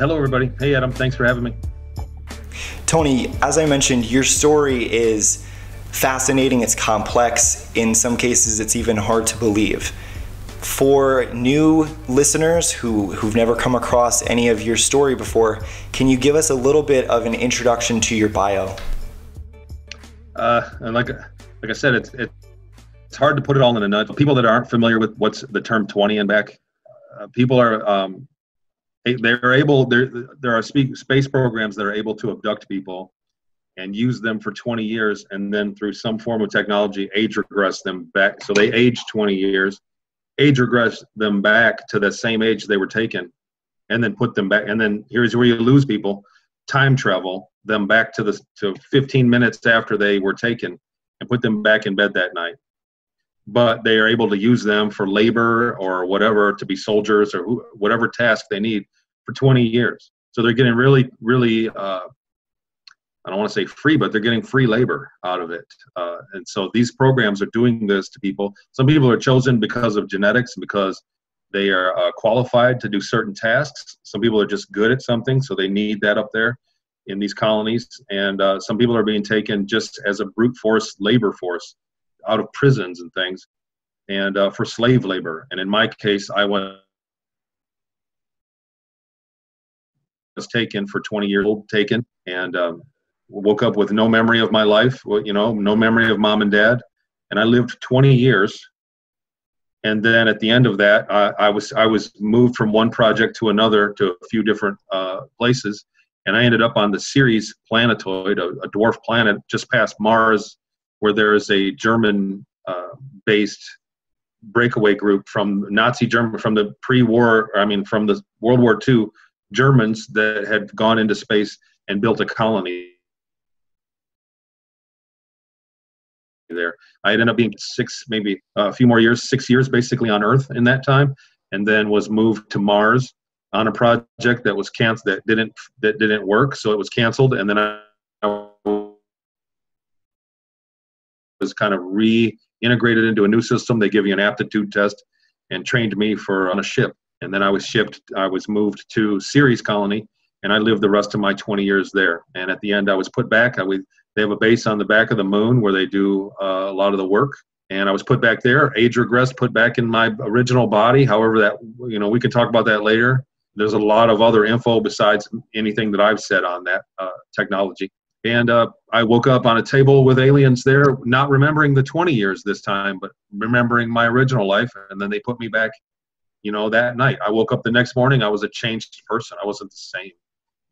Hello, everybody. Hey, Adam. Thanks for having me. Tony, as I mentioned, your story is fascinating, it's complex. In some cases, it's even hard to believe. For new listeners who, who've never come across any of your story before, can you give us a little bit of an introduction to your bio? Uh, and like, like I said, it's, it's hard to put it all in a nutshell. People that aren't familiar with what's the term 20 and back, uh, people are, um, they're able, there, there are space programs that are able to abduct people and use them for 20 years and then through some form of technology age regress them back so they age 20 years age regress them back to the same age they were taken and then put them back and then here's where you lose people time travel them back to the to 15 minutes after they were taken and put them back in bed that night. But they are able to use them for labor or whatever to be soldiers or whatever task they need for 20 years so they're getting really really uh, I don't want to say free, but they're getting free labor out of it. Uh, and so these programs are doing this to people. Some people are chosen because of genetics because they are uh, qualified to do certain tasks. Some people are just good at something, so they need that up there in these colonies. And uh, some people are being taken just as a brute force labor force out of prisons and things, and uh, for slave labor. And in my case, I was taken for 20 years old, taken, and um, woke up with no memory of my life, you know, no memory of mom and dad, and I lived 20 years. And then at the end of that, I, I was I was moved from one project to another to a few different uh, places, and I ended up on the Ceres planetoid, a, a, dwarf planet just past Mars, where there is a German-based uh, breakaway group from Nazi German from the pre-war, I mean from the World War II Germans that had gone into space and built a colony there. I ended up being six, maybe uh, a few more years, six years basically on Earth in that time, and then was moved to Mars on a project that was canceled that didn't that didn't work, so it was canceled, and then I was kind of reintegrated into a new system. They give you an aptitude test and trained me for on a ship, and then I was shipped. I was moved to Ceres Colony, and I lived the rest of my 20 years there. And at the end, I was put back. I was they have a base on the back of the moon where they do uh, a lot of the work. And I was put back there, age regressed, put back in my original body. However, that you know we can talk about that later. There's a lot of other info besides anything that I've said on that uh, technology. And uh, I woke up on a table with aliens there, not remembering the 20 years this time, but remembering my original life. And then they put me back, you know, that night. I woke up the next morning. I was a changed person. I wasn't the same,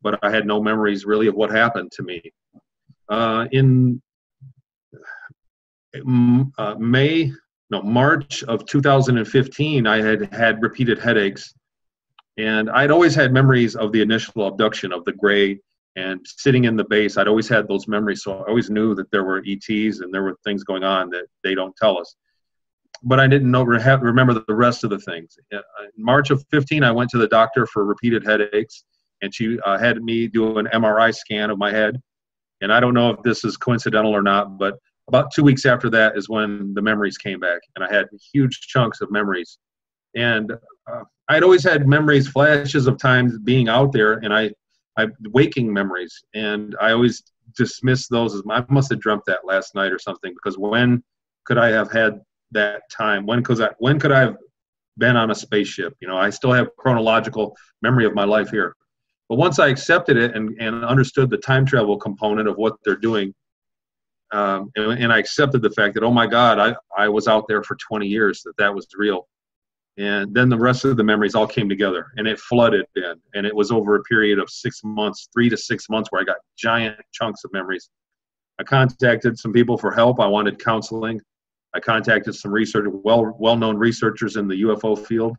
but I had no memories really of what happened to me uh, in uh, May, no, March of 2015, I had had repeated headaches. And I'd always had memories of the initial abduction of the gray and sitting in the base. I'd always had those memories. So I always knew that there were ETs and there were things going on that they don't tell us. But I didn't know remember the rest of the things. In March of 15, I went to the doctor for repeated headaches, and she uh, had me do an MRI scan of my head and I don't know if this is coincidental or not, but about two weeks after that is when the memories came back, and I had huge chunks of memories. And uh, I'd always had memories, flashes of times being out there, and I, I waking memories, and I always dismissed those as I must have dreamt that last night or something. Because when could I have had that time? When could I? When could I have been on a spaceship? You know, I still have chronological memory of my life here. But once I accepted it and, and understood the time travel component of what they're doing, um, and, and, I accepted the fact that, oh my God, I, I was out there for 20 years, that that was real. And then the rest of the memories all came together and it flooded in. And it was over a period of six months, three to six months, where I got giant chunks of memories. I contacted some people for help. I wanted counseling. I contacted some research, well well known researchers in the UFO field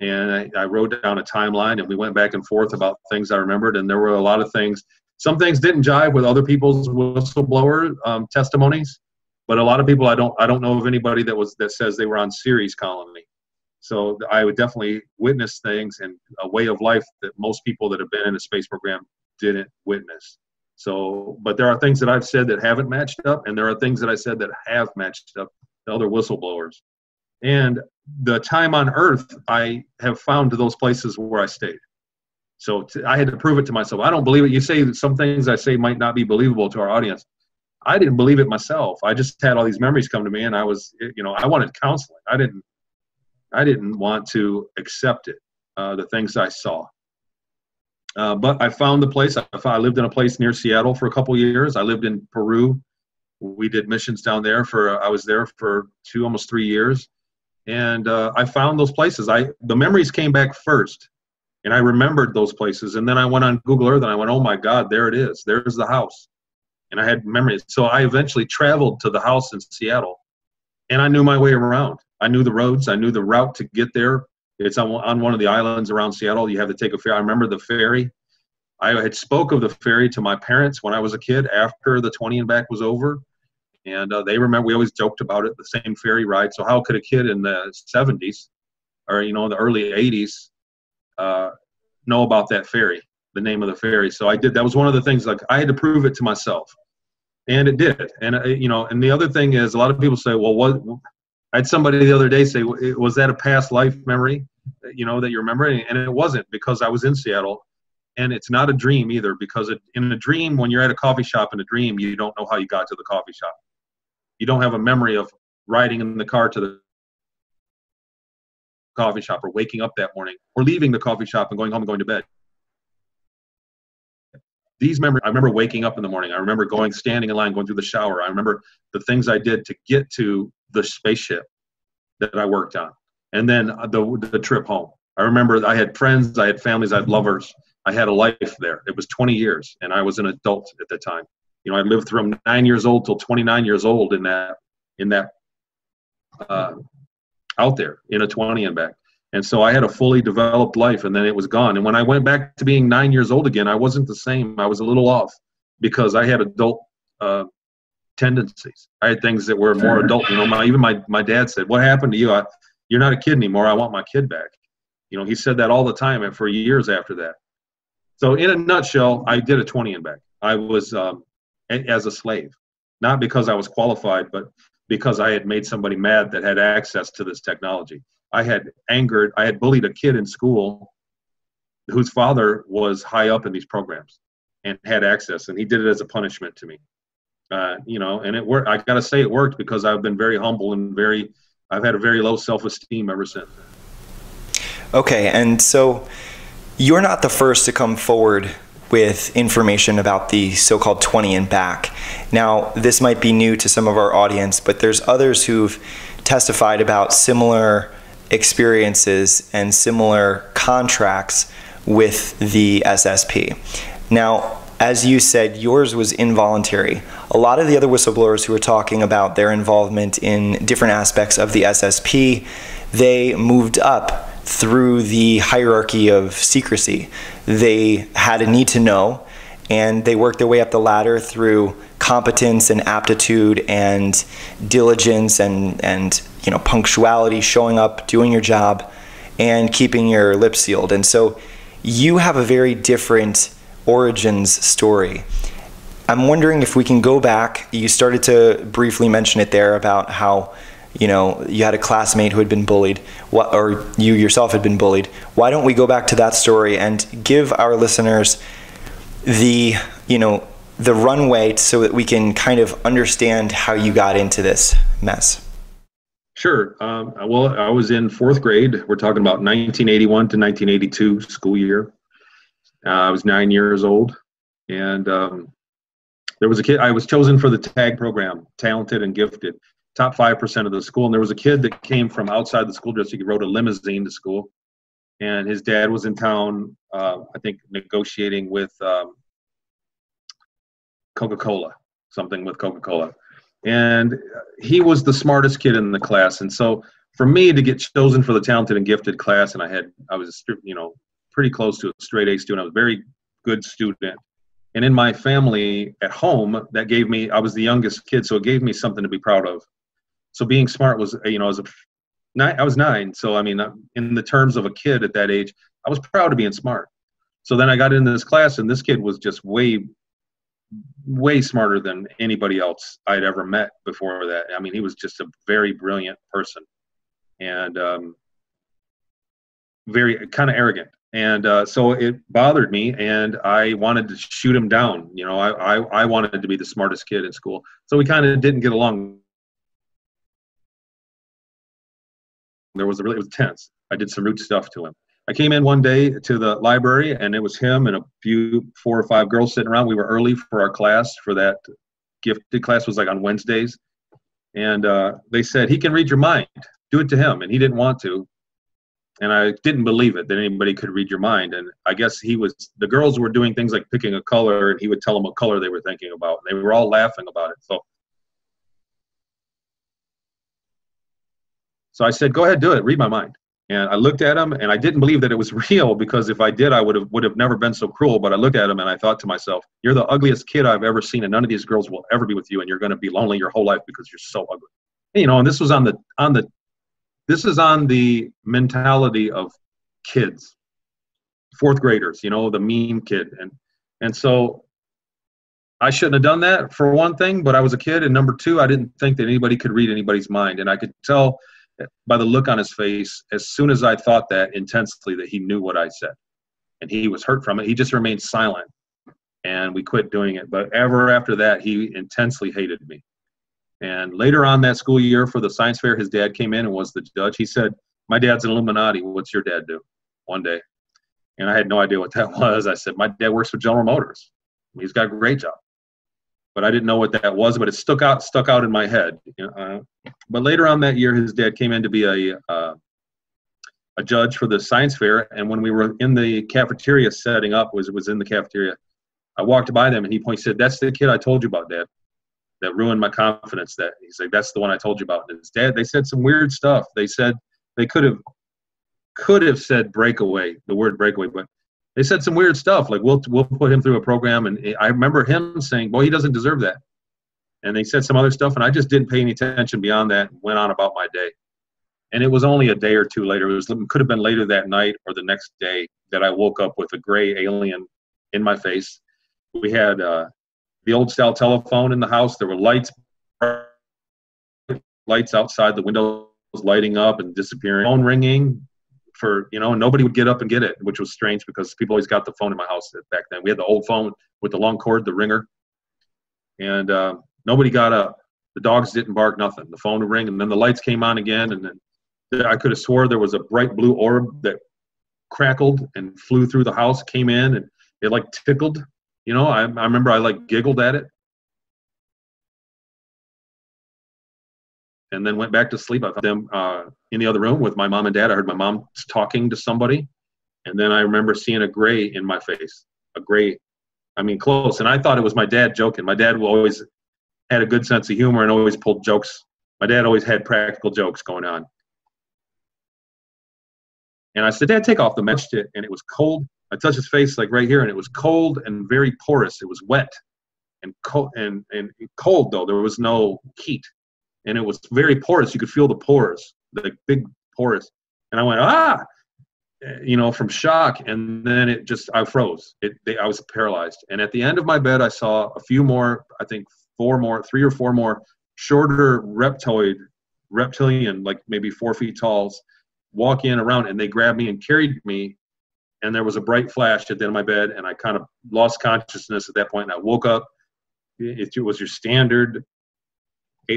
and I, I, wrote down a timeline and we went back and forth about things I remembered and there were a lot of things. Some things didn't jive with other people's whistleblower um, testimonies but a lot of people I don't I don't know of anybody that was that says they were on Ceres colony. So I would definitely witness things and a way of life that most people that have been in a space program didn't witness so but there are things that I've said that haven't matched up and there are things that I said that have matched up to other whistleblowers and the time on earth, I have found to those places where I stayed. So I had to prove it to myself. I don't believe it. You say that some things I say might not be believable to our audience. I didn't believe it myself. I just had all these memories come to me, and I was, you know, I wanted counseling. I didn't, I didn't want to accept it, uh, the things I saw. Uh, but I found the place. I, I lived in a place near Seattle for a couple years. I lived in Peru. We did missions down there for. I was there for two, almost three years, and uh, I found those places. I the memories came back first, and I remembered those places. And then I went on Google Earth and I went, "Oh my God, there it is. There's the house." And I had memories. So I eventually traveled to the house in Seattle, and I knew my way around. I knew the roads. I knew the route to get there. It's on, on one of the islands around Seattle. You have to take a ferry. I remember the ferry. I had spoke of the ferry to my parents when I was a kid after the 20 and back was over. And uh, they remember, we always joked about it, the same ferry ride. So how could a kid in the 70s or, you know, in the early 80s uh, know about that ferry, the name of the ferry? So I did, that was one of the things, like I had to prove it to myself. And it did. And, uh, you know, and the other thing is a lot of people say, well, what, I had somebody the other day say, "Was that a past life memory, you know, that you're remembering?" And it wasn't because I was in Seattle, and it's not a dream either because it, in a dream, when you're at a coffee shop in a dream, you don't know how you got to the coffee shop. You don't have a memory of riding in the car to the coffee shop or waking up that morning or leaving the coffee shop and going home and going to bed. These memories, I remember waking up in the morning. I remember going, standing in line, going through the shower. I remember the things I did to get to the spaceship that I worked on, and then the the trip home. I remember I had friends, I had families, I had lovers. I had a life there. It was 20 years, and I was an adult at the time. You know, I lived from nine years old till 29 years old in that in that uh, out there in a 20 and back. And so I had a fully developed life, and then it was gone. And when I went back to being nine years old again, I wasn't the same. I was a little off because I had adult uh, tendencies. I had things that were more adult. You know, my even my my dad said, "What happened to you? I, you're not a kid anymore. I want my kid back." You know, he said that all the time, and for years after that. So, in a nutshell, I did a 20 and back. I was um, a, as a slave, not because I was qualified, but because I had made somebody mad that had access to this technology. I had angered, I had bullied a kid in school whose father was high up in these programs and had access, and he did it as a punishment to me uh, you know, and it worked. I got to say it worked because I've been very humble and very, I've had a very low self-esteem ever since. Okay, and so you're not the first to come forward with information about the so-called 20 and back. Now, this might be new to some of our audience, but there's others who've testified about similar experiences and similar contracts with the SSP. Now, as you said, yours was involuntary. A lot of the other whistleblowers who are talking about their involvement in different aspects of the SSP, they moved up through the hierarchy of secrecy. They had a need to know, and they worked their way up the ladder through competence and aptitude and diligence and, and you know punctuality, showing up, doing your job, and keeping your lips sealed. And so you have a very different origins story. I'm wondering if we can go back. You started to briefly mention it there about how you know you had a classmate who had been bullied what, or you yourself had been bullied. Why don't we go back to that story and give our listeners the you know the runway so that we can kind of understand how you got into this mess? Sure. Um, well i was in fourth grade. We're talking about 1981 to 1982 school year uh, I was nine years old, and um, there was a kid. I was chosen for the tag program, talented and gifted, top five percent of the school. And there was a kid that came from outside the school district. He rode a limousine to school, and his dad was in town. Uh, I think negotiating with um, Coca-Cola, something with Coca-Cola, and he was the smartest kid in the class. And so for me to get chosen for the talented and gifted class, and I had I was you know pretty close to a straight A student. I was a very good student. And in my family at home, that gave me, I was the youngest kid, so it gave me something to be proud of. So being smart was, you know, as a nine, I was nine. So, I mean, in the terms of a kid at that age, I was proud of being smart. So then I got into this class, and this kid was just way, way smarter than anybody else I'd ever met before that. I mean, he was just a very brilliant person and um, very kind of arrogant and uh, so it bothered me and i wanted to shoot him down you know i i, I wanted to be the smartest kid in school. So we kind of didn't get along. There was a really it was tense. I did some rude stuff to him. I came in one day to the library and it was him and a few four or five girls sitting around. We were early for our class for that gifted class was like on wednesdays. And uh, they said he can read your mind. Do it to him. And he didn't want to and I didn't believe it that anybody could read your mind. And I guess he was the girls were doing things like picking a color, and he would tell them what color they were thinking about. And they were all laughing about it. So, so I said, "Go ahead, do it. Read my mind." And I looked at him, and I didn't believe that it was real because if I did, I would have would have never been so cruel. But I looked at him, and I thought to myself, "You're the ugliest kid I've ever seen, and none of these girls will ever be with you, and you're going to be lonely your whole life because you're so ugly." You know, and this was on the on the this is on the mentality of kids fourth graders you know the mean kid. And and so i shouldn't have done that for one thing but i was a kid. And number two i didn't think that anybody could read anybody's mind. And i could tell by the look on his face as soon as i thought that intensely that he knew what i said. And he was hurt from it. He just remained silent. And we quit doing it. But ever after that he intensely hated me and later on that school year for the science fair, his dad came in and was the judge. He said, My dad's an Illuminati. What's your dad do? One day. And I had no idea what that was. I said, My dad works for General Motors. He's got a great job. But I didn't know what that was, but it stuck out stuck out in my head. Uh, but later on that year, his dad came in to be a uh, a judge for the science fair. And when we were in the cafeteria setting up, was was in the cafeteria, I walked by them and he pointed, said, "That's the kid I told you about, Dad." That ruined my confidence. That he's like, that's the one I told you about. And his dad, they said some weird stuff. They said they could have could have said breakaway, the word breakaway, but they said some weird stuff like we'll we'll put him through a program. And I remember him saying, "Boy, he doesn't deserve that." And they said some other stuff, and I just didn't pay any attention beyond that. And went on about my day. And it was only a day or two later. It was could have been later that night or the next day that I woke up with a gray alien in my face. We had uh, the old style telephone in the house. There were lights, lights outside the windows lighting up and disappearing. Phone ringing for you know, nobody would get up and get it, which was strange because people always got the phone in my house back then. We had the old phone with the long cord, the ringer, and uh, nobody got up. The dogs didn't bark, nothing. The phone would ring, and then the lights came on again, and then I could have swore there was a bright blue orb that crackled and flew through the house, came in, and it like tickled you know, I, I remember I like giggled at it and then went back to sleep. I found them uh, in the other room with my mom and dad. I heard my mom talking to somebody. And then I remember seeing a gray in my face, a gray, I mean, close. And I thought it was my dad joking. My dad always had a good sense of humor and always pulled jokes. My dad always had practical jokes going on. And I said, Dad, take off the mask. And it was cold. I touched his face like right here, and it was cold and very porous. It was wet and cold and, and cold though. There was no heat, and it was very porous. You could feel the pores, the big pores. And I went ah, you know, from shock. And then it just I froze. It they, I was paralyzed. And at the end of my bed, I saw a few more. I think four more, three or four more shorter reptoid, reptilian, like maybe four feet talls, walk in around, and they grabbed me and carried me and there was a bright flash at the end of my bed, and I kind of lost consciousness at that point. And I woke up. It, was your standard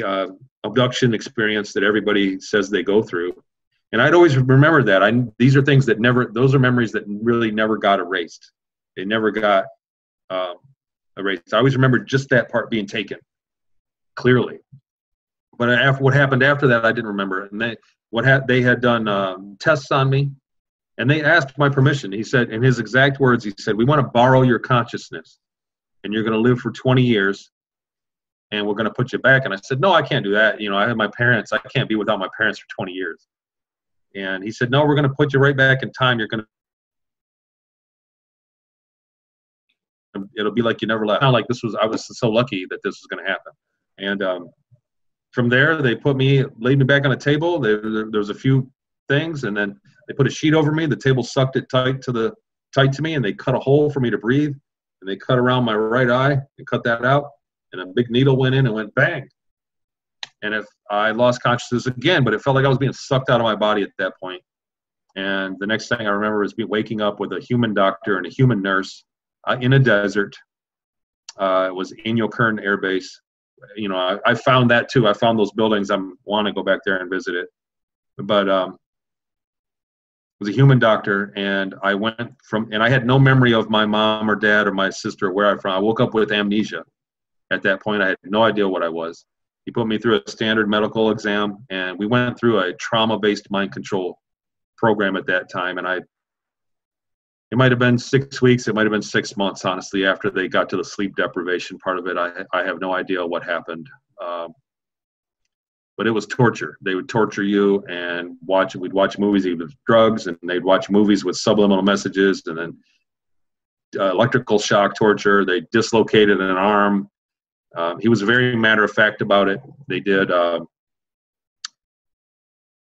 uh, abduction experience that everybody says they go through, and I'd always remember that. I these are things that never; those are memories that really never got erased. They never got um, erased. I always remember just that part being taken clearly. But after, what happened after that, I didn't remember. And they what had they had done um, tests on me and they asked my permission. He said, in his exact words, he said, We want to borrow your consciousness and you're going to live for 20 years and we're going to put you back. And I said, No, I can't do that. You know, I have my parents. I can't be without my parents for 20 years. And he said, No, we're going to put you right back in time. You're going to, it'll be like you never left. Not like this was, I was so lucky that this was going to happen. And um, from there, they put me, laid me back on a table. There, there, there was a few things, and then they put a sheet over me. The table sucked it tight to the tight to me, and they cut a hole for me to breathe. And they cut around my right eye and cut that out. And a big needle went in and went bang. And if I lost consciousness again, but it felt like I was being sucked out of my body at that point. And the next thing I remember is me waking up with a human doctor and a human nurse uh, in a desert. Uh, it was Inyo Kern Air Base. You know, I, I, found that too. I found those buildings. I want to go back there and visit it. But um, was a human doctor, and I went from, and I had no memory of my mom or dad or my sister or where I'm from. I woke up with amnesia. At that point, I had no idea what I was. He put me through a standard medical exam, and we went through a trauma-based mind control program at that time. And I, it might have been six weeks, it might have been six months, honestly, after they got to the sleep deprivation part of it. I, I have no idea what happened. Um, but it was torture. They would torture you and watch. We'd watch movies with drugs, and they'd watch movies with subliminal messages, and then uh, electrical shock torture. They dislocated an arm. Um, he was very matter of fact about it. They did. Uh,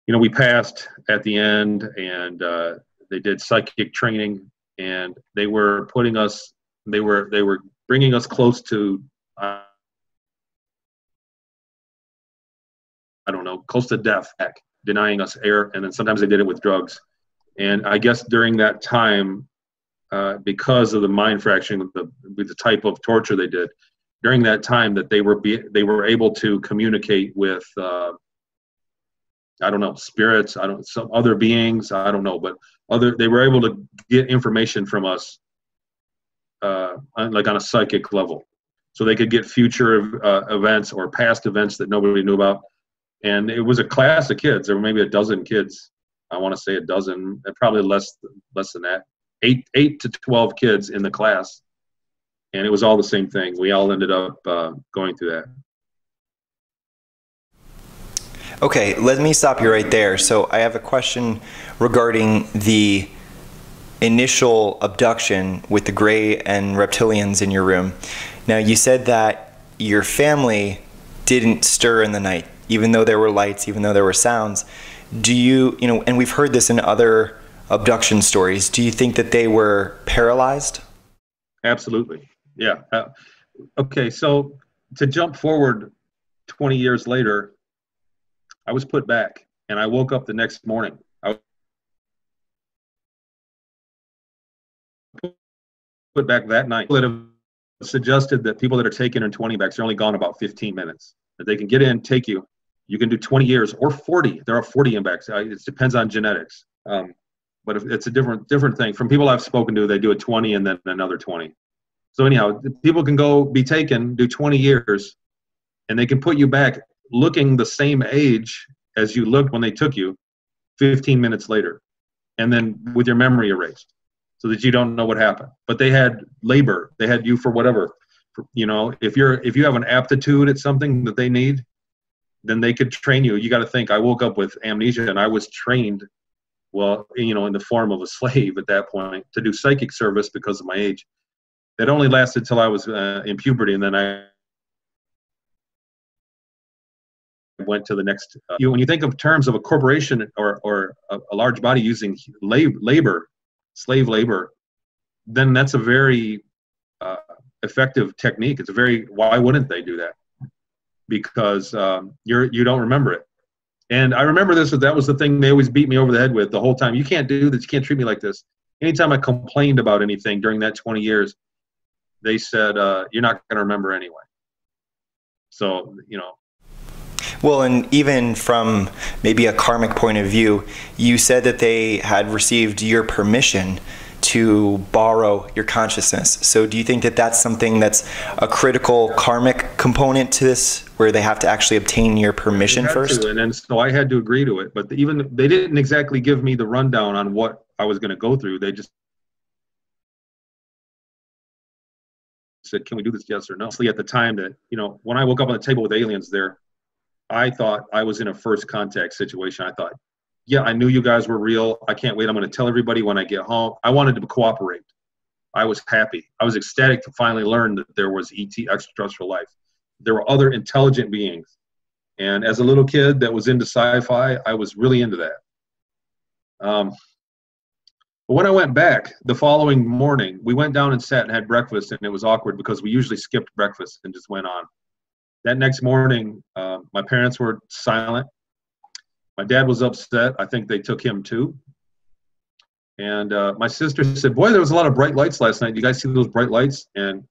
you know, we passed at the end, and uh, they did psychic training, and they were putting us. They were they were bringing us close to. I don't know, close to death, heck, denying us air, and then sometimes they did it with drugs. And I guess during that time, uh, because of the mind fracturing, the, with the type of torture they did, during that time that they were be, they were able to communicate with uh, I don't know spirits, I don't some other beings, I don't know, but other they were able to get information from us, uh, like on a psychic level, so they could get future uh, events or past events that nobody knew about and it was a class of kids. There were maybe a dozen kids. I want to say a dozen, probably less less than that. Eight eight to twelve kids in the class, and it was all the same thing. We all ended up uh, going through that. Okay, let me stop you right there. So I have a question regarding the initial abduction with the gray and reptilians in your room. Now you said that your family didn't stir in the night even though there were lights, even though there were sounds. Do you, you know, and we've heard this in other abduction stories, do you think that they were paralyzed? Absolutely. Yeah. Uh, okay, so to jump forward 20 years later, I was put back and I woke up the next morning. I was put back that night. That have suggested that people that are taken in 20 backs are only gone about 15 minutes. That they can get in, take you, you can do 20 years or 40. There are 40 and backs. It depends on genetics. Um, but it's a different different thing. From people I've spoken to, they do a 20 and then another 20. So anyhow, people can go be taken, do 20 years, and they can put you back looking the same age as you looked when they took you 15 minutes later, and then with your memory erased, so that you don't know what happened. But they had labor. They had you for whatever. You know, if you're if you have an aptitude at something that they need, then they could train you. You got to think. I woke up with amnesia, and I was trained, well, you know, in the form of a slave at that point to do psychic service because of my age. That only lasted till I was uh, in puberty, and then I went to the next. Uh, you, when you think of terms of a corporation or or a, a large body using labor, slave labor, then that's a very uh, effective technique. It's a very why wouldn't they do that? Because um, you're you don't remember it. And I remember this. That was the thing they always beat me over the head with the whole time. You can't do this. You can't treat me like this. Anytime I complained about anything during that 20 years, they said, uh, "You're not going to remember anyway." So you know. Well, and even from maybe a karmic point of view, you said that they had received your permission to borrow your consciousness. So, do you think that that's something that's a critical karmic component to this, where they have to actually obtain your permission first? To, and then so I had to agree to it. But even they didn't exactly give me the rundown on what I was going to go through. They just said, "Can we do this? Yes or no?" At the time that you know, when I woke up on the table with aliens there, I thought I was in a first contact situation. I thought, yeah, I knew you guys were real. I can't wait. I'm going to tell everybody when I get home. I wanted to cooperate. I was happy. I was ecstatic to finally learn that there was ET extraterrestrial life. There were other intelligent beings. And as a little kid that was into sci fi, I was really into that. Um, but when I went back the following morning, we went down and sat and had breakfast, and it was awkward because we usually skipped breakfast and just went on. That next morning, uh, my parents were silent. My dad was upset. I think they took him too. And uh, my sister said, "Boy, there was a lot of bright lights last night. You guys see those bright lights?" And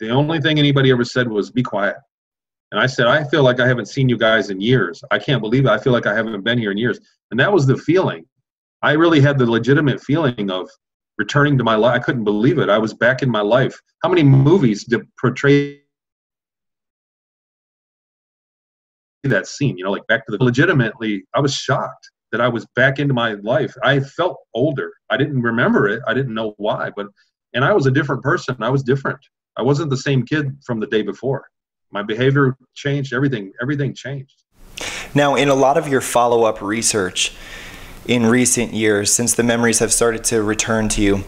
the only thing anybody ever said was, "Be quiet." And I said, "I feel like I haven't seen you guys in years. I can't believe it. I feel like I haven't been here in years." And that was the feeling. I really had the legitimate feeling of returning to my life. I couldn't believe it. I was back in my life. How many movies portray that scene? You know, like back to the legitimately. I was shocked that I was back into my life. I felt older. I didn't remember it. I didn't know why, but and I was a different person. I was different. I wasn't the same kid from the day before. My behavior changed. Everything everything changed. Now, in a lot of your follow-up research in recent years, since the memories have started to return to you,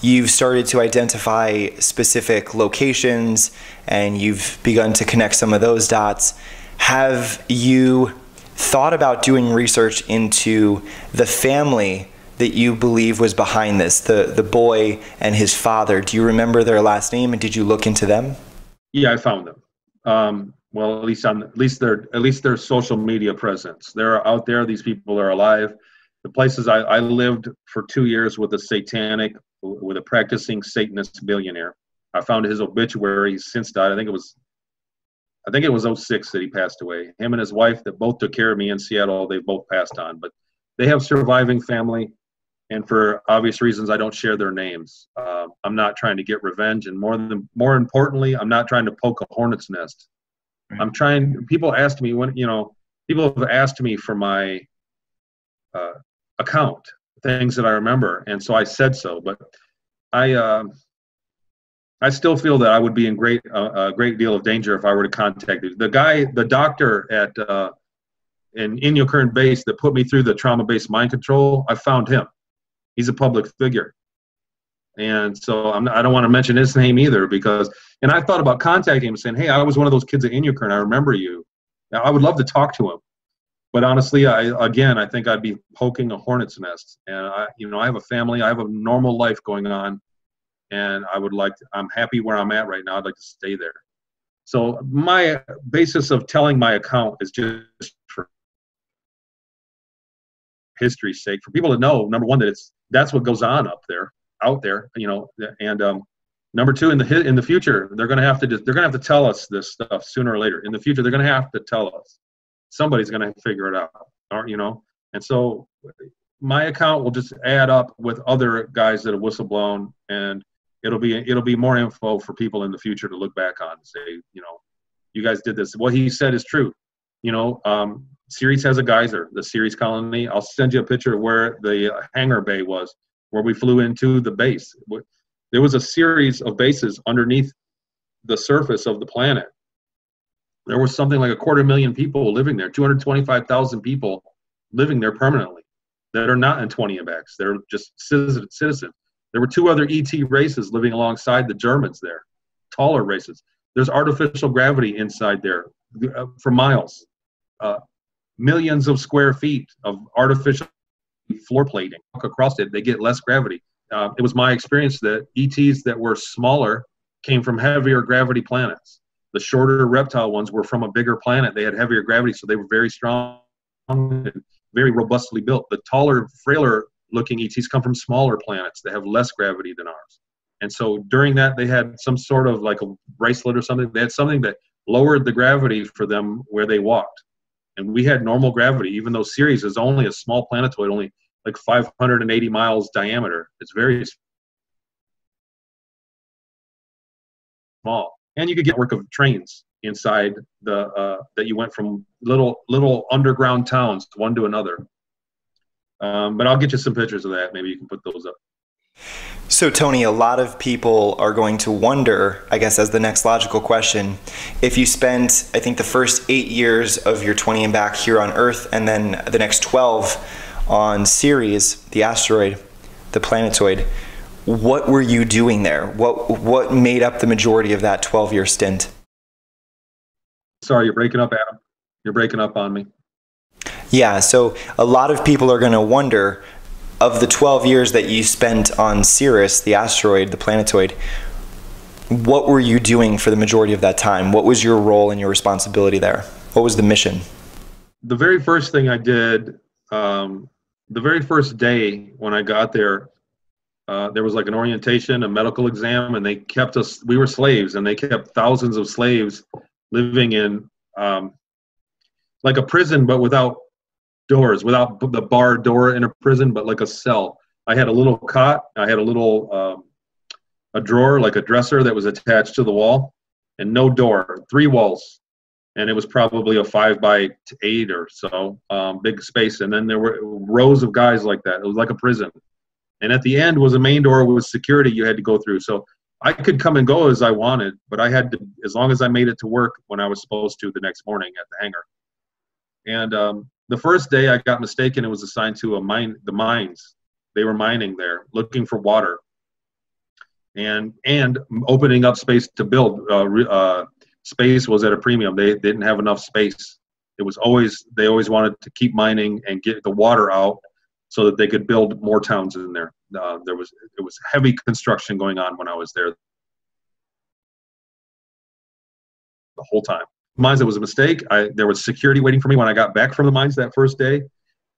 you've started to identify specific locations and you've begun to connect some of those dots. Have you thought about doing research into the family that you believe was behind this, the, the boy and his father. Do you remember their last name and did you look into them? Yeah, I found them. Um, well, at least on at least their at least their social media presence. They're out there. These people are alive. The places I, I lived for two years with a satanic, with a practicing Satanist billionaire. I found his obituary. He's since died. I think it was I think it was 06 that he passed away. Him and his wife that both took care of me in Seattle, they both passed on. But they have surviving family, and for obvious reasons, I don't share their names. Uh, I'm not trying to get revenge, and more than more importantly, I'm not trying to poke a hornet's nest. Right. I'm trying. People ask me when you know. People have asked me for my uh, account, things that I remember, and so I said so. But I. Uh, I still feel that I would be in great uh, a great deal of danger if I were to contact. The guy, the doctor at uh, in Inyo Kern Base that put me through the trauma-based mind control, I found him. He's a public figure, and so I'm, I do not want to mention his name either because. And I thought about contacting him, saying, "Hey, I was one of those kids at Inyo Kern. I remember you. Now, I would love to talk to him." But honestly, I again, I think I'd be poking a hornet's nest. And I, you know, I have a family. I have a normal life going on and I would like to, I'm happy where I'm at right now. I'd like to stay there. So my basis of telling my account is just for history's sake, for people to know. Number one, that it's that's what goes on up there, out there, you know, and um, number two, in the in the future, they're going to have to they're going to have to tell us this stuff sooner or later. In the future, they're going to have to tell us. Somebody's going to figure it out, or you know, and so my account will just add up with other guys that have whistleblown and it'll be it'll be more info for people in the future to look back on and say, you know, you guys did this. What he said is true. You know, um, Ceres has a geyser, the Ceres colony. I'll send you a picture of where the hangar bay was, where we flew into the base. There was a series of bases underneath the surface of the planet. There was something like a quarter million people living there, 225,000 people living there permanently that are not in 20 MX. They're just citizens. There were two other ET races living alongside the Germans there, taller races. There's artificial gravity inside there uh, for miles, uh, millions of square feet of artificial floor plating across it. They get less gravity. Uh, it was my experience that ETs that were smaller came from heavier gravity planets. The shorter reptile ones were from a bigger planet. They had heavier gravity, so they were very strong and very robustly built. The taller, frailer looking ETs come from smaller planets that have less gravity than ours. And so during that, they had some sort of like a bracelet or something. They had something that lowered the gravity for them where they walked. And we had normal gravity, even though Ceres is only a small planetoid, only like 580 miles diameter. It's very small. And you could get work of trains inside the uh, that you went from little little underground towns one to another um, but I'll get you some pictures of that. Maybe you can put those up. So, Tony, a lot of people are going to wonder, I guess, as the next logical question, if you spent, I think, the first eight years of your 20 and back here on Earth, and then the next 12 on Ceres, the asteroid, the planetoid, what were you doing there? What, what made up the majority of that 12 year stint? Sorry, you're breaking up, Adam. You're breaking up on me. Yeah, so a lot of people are going to wonder of the 12 years that you spent on Ceres, the asteroid, the planetoid, what were you doing for the majority of that time? What was your role and your responsibility there? What was the mission? The very first thing I did um, the very first day when I got there, uh, there was like an orientation, a medical exam, and they kept us. We were slaves, and they kept thousands of slaves living in um, like a prison, but without doors, without the bar door in a prison, but like a cell. I had a little cot. I had a little um, a drawer, like a dresser, that was attached to the wall, and no door. Three walls, and it was probably a five by eight or so, um, big space. And then there were rows of guys like that. It was like a prison and at the end was a main door with security you had to go through. So I could come and go as I wanted, but I had to, as long as I made it to work when I was supposed to the next morning at the hangar. And um, the first day I got mistaken, it was assigned to a mine, the mines. They were mining there, looking for water, and and opening up space to build. Uh, uh, space was at a premium. They, didn't have enough space. It was always they always wanted to keep mining and get the water out so that they could build more towns in there. Uh, there was it was heavy construction going on when I was there the whole time. Mines, it was a mistake. I, there was security waiting for me when I got back from the mines that first day,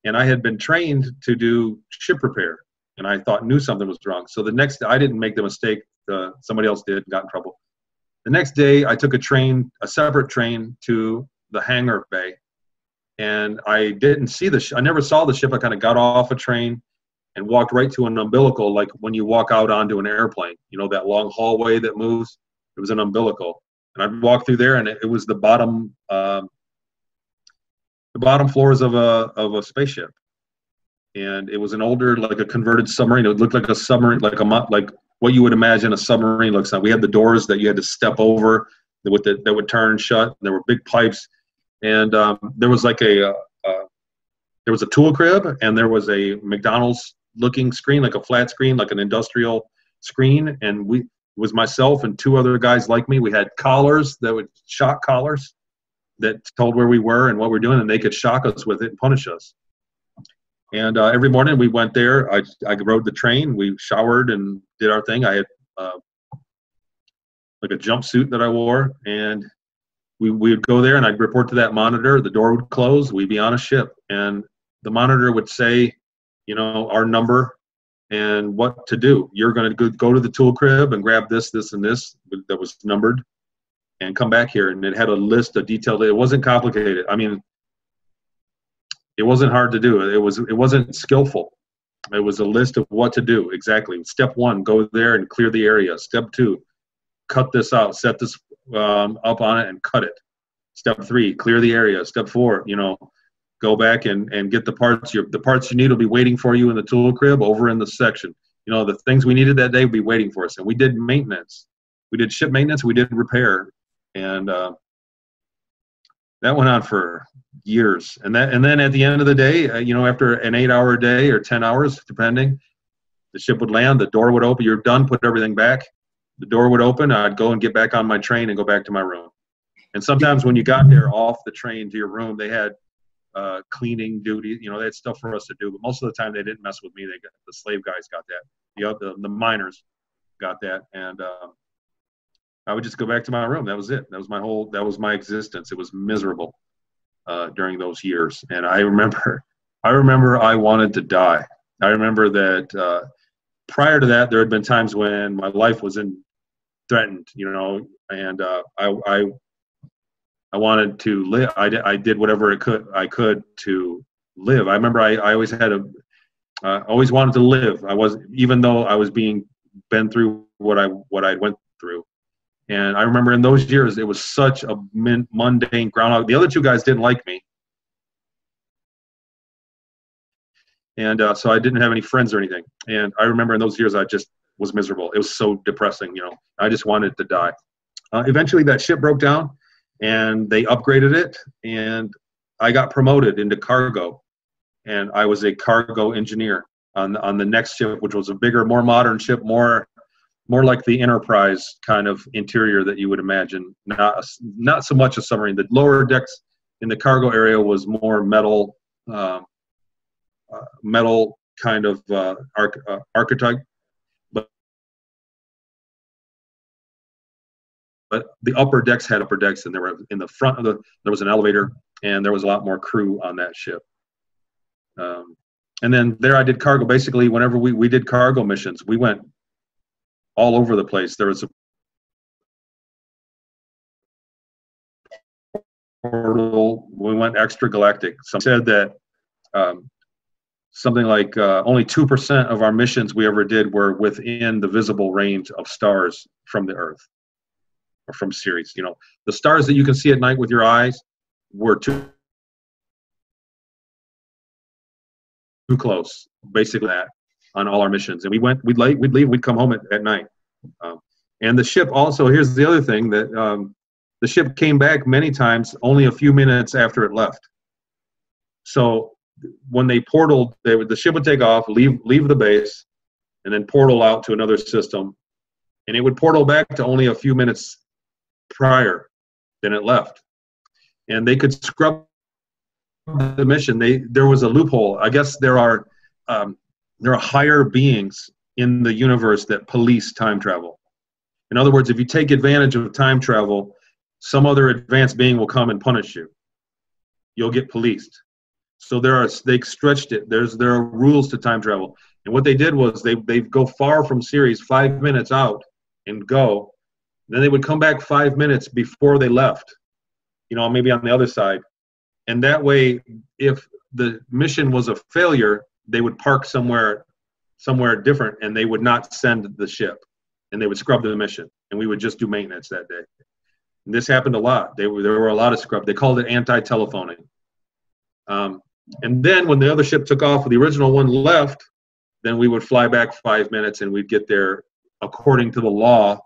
and I had been trained to do ship repair, and I thought knew something was wrong. So the next, I didn't make the mistake. Uh, somebody else did, and got in trouble. The next day, I took a train, a separate train to the hangar bay, and I didn't see the. Sh- I never saw the ship. I kind of got off a train and walked right to an umbilical, like when you walk out onto an airplane. You know that long hallway that moves. It was an umbilical, and I walked through there, and it, it was the bottom, um, the bottom floors of a of a spaceship, and it was an older, like a converted submarine. It looked like a submarine, like a like what you would imagine a submarine looks like. We had the doors that you had to step over with the, that would turn shut. There were big pipes and um, there was like a uh, uh, there was a tool crib and there was a McDonald's looking screen, like a flat screen, like an industrial screen, and we was myself and two other guys like me. We had collars that would shock collars that told where we were and what we are doing, and they could shock us with it and punish us. And uh, every morning we went there. I, I rode the train. We showered and did our thing. I had uh, like a jumpsuit that I wore, and we, we would go there and I'd report to that monitor. The door would close. We'd be on a ship, and the monitor would say, you know, our number and what to do. You're going to go to the tool crib and grab this, this, and this that was numbered, and come back here. And it had a list of detailed. It wasn't complicated. I mean, it wasn't hard to do. It was. It wasn't skillful. It was a list of what to do exactly. Step one, go there and clear the area. Step two, cut this out. Set this um, up on it and cut it. Step three, clear the area. Step four, you know, go back and, and get the parts. Your, the parts you need will be waiting for you in the tool crib over in the section. You know, the things we needed that day will be waiting for us. And we did maintenance. We did ship maintenance. We did repair. And uh, that went on for years. And that and then at the end of the day, uh, you know, after an eight-hour day or ten hours, depending, the ship would land. The door would open. You're done. Put everything back the door would open, I'd go and get back on my train and go back to my room. And sometimes when you got there off the train to your room, they had uh, cleaning duty. You know, they had stuff for us to do. But most of the time, they didn't mess with me. They got the slave guys got that. The the, the miners got that, and uh, I would just go back to my room. That was it. That was my whole. That was my existence. It was miserable uh, during those years. And I remember, I remember I wanted to die. I remember that uh, prior to that, there had been times when my life was in threatened, you know, and uh, I, I I wanted to live. I did, I did whatever it could I could to live. I remember I, I always had a uh, always wanted to live. I was even though I was being been through what I what I went through, and I remember in those years it was such a min, mundane groundhog. The other two guys didn't like me, and uh, so I didn't have any friends or anything. And I remember in those years I just was miserable. It was so depressing, you know. I just wanted to die. Uh, eventually, that ship broke down, and they upgraded it, and I got promoted into cargo, and I was a cargo engineer on on the next ship, which was a bigger, more modern ship, more more like the Enterprise kind of interior that you would imagine. Not not so much a submarine. The lower decks in the cargo area was more metal, um, uh, metal kind of uh, arch, uh, archetype but the upper decks had upper decks and there were in the front of the there was an elevator and there was a lot more crew on that ship um, and then there I did cargo. Basically, whenever we, we did cargo missions, we went all over the place. There was a portal. We went extragalactic. Some said that um, something like uh, only 2% of our missions we ever did were within the visible range of stars from the Earth or from Ceres. You know, the stars that you can see at night with your eyes were too too close, basically that on all our missions. And we went, we'd we'd leave, we'd come home at, at night. Um, and the ship also, here's the other thing that um, the ship came back many times only a few minutes after it left. So when they portaled, they would, the ship would take off, leave leave the base, and then portal out to another system, and it would portal back to only a few minutes prior than it left, and they could scrub the mission. They there was a loophole. I guess there are um, there are higher beings in the universe that police time travel. In other words, if you take advantage of time travel, some other advanced being will come and punish you. You'll get policed. So there are they stretched it. There's there are rules to time travel. And what they did was they they go far from Ceres five minutes out, and go. Then they would come back five minutes before they left. You know, maybe on the other side. And that way, if the mission was a failure, they would park somewhere somewhere different and they would not send the ship and they would scrub the mission and we would just do maintenance that day. And this happened a lot. They were, there were a lot of scrub. They called it anti-telephoning. Um, and then when the other ship took off, the original one left, then we would fly back five minutes and we'd get there according to the law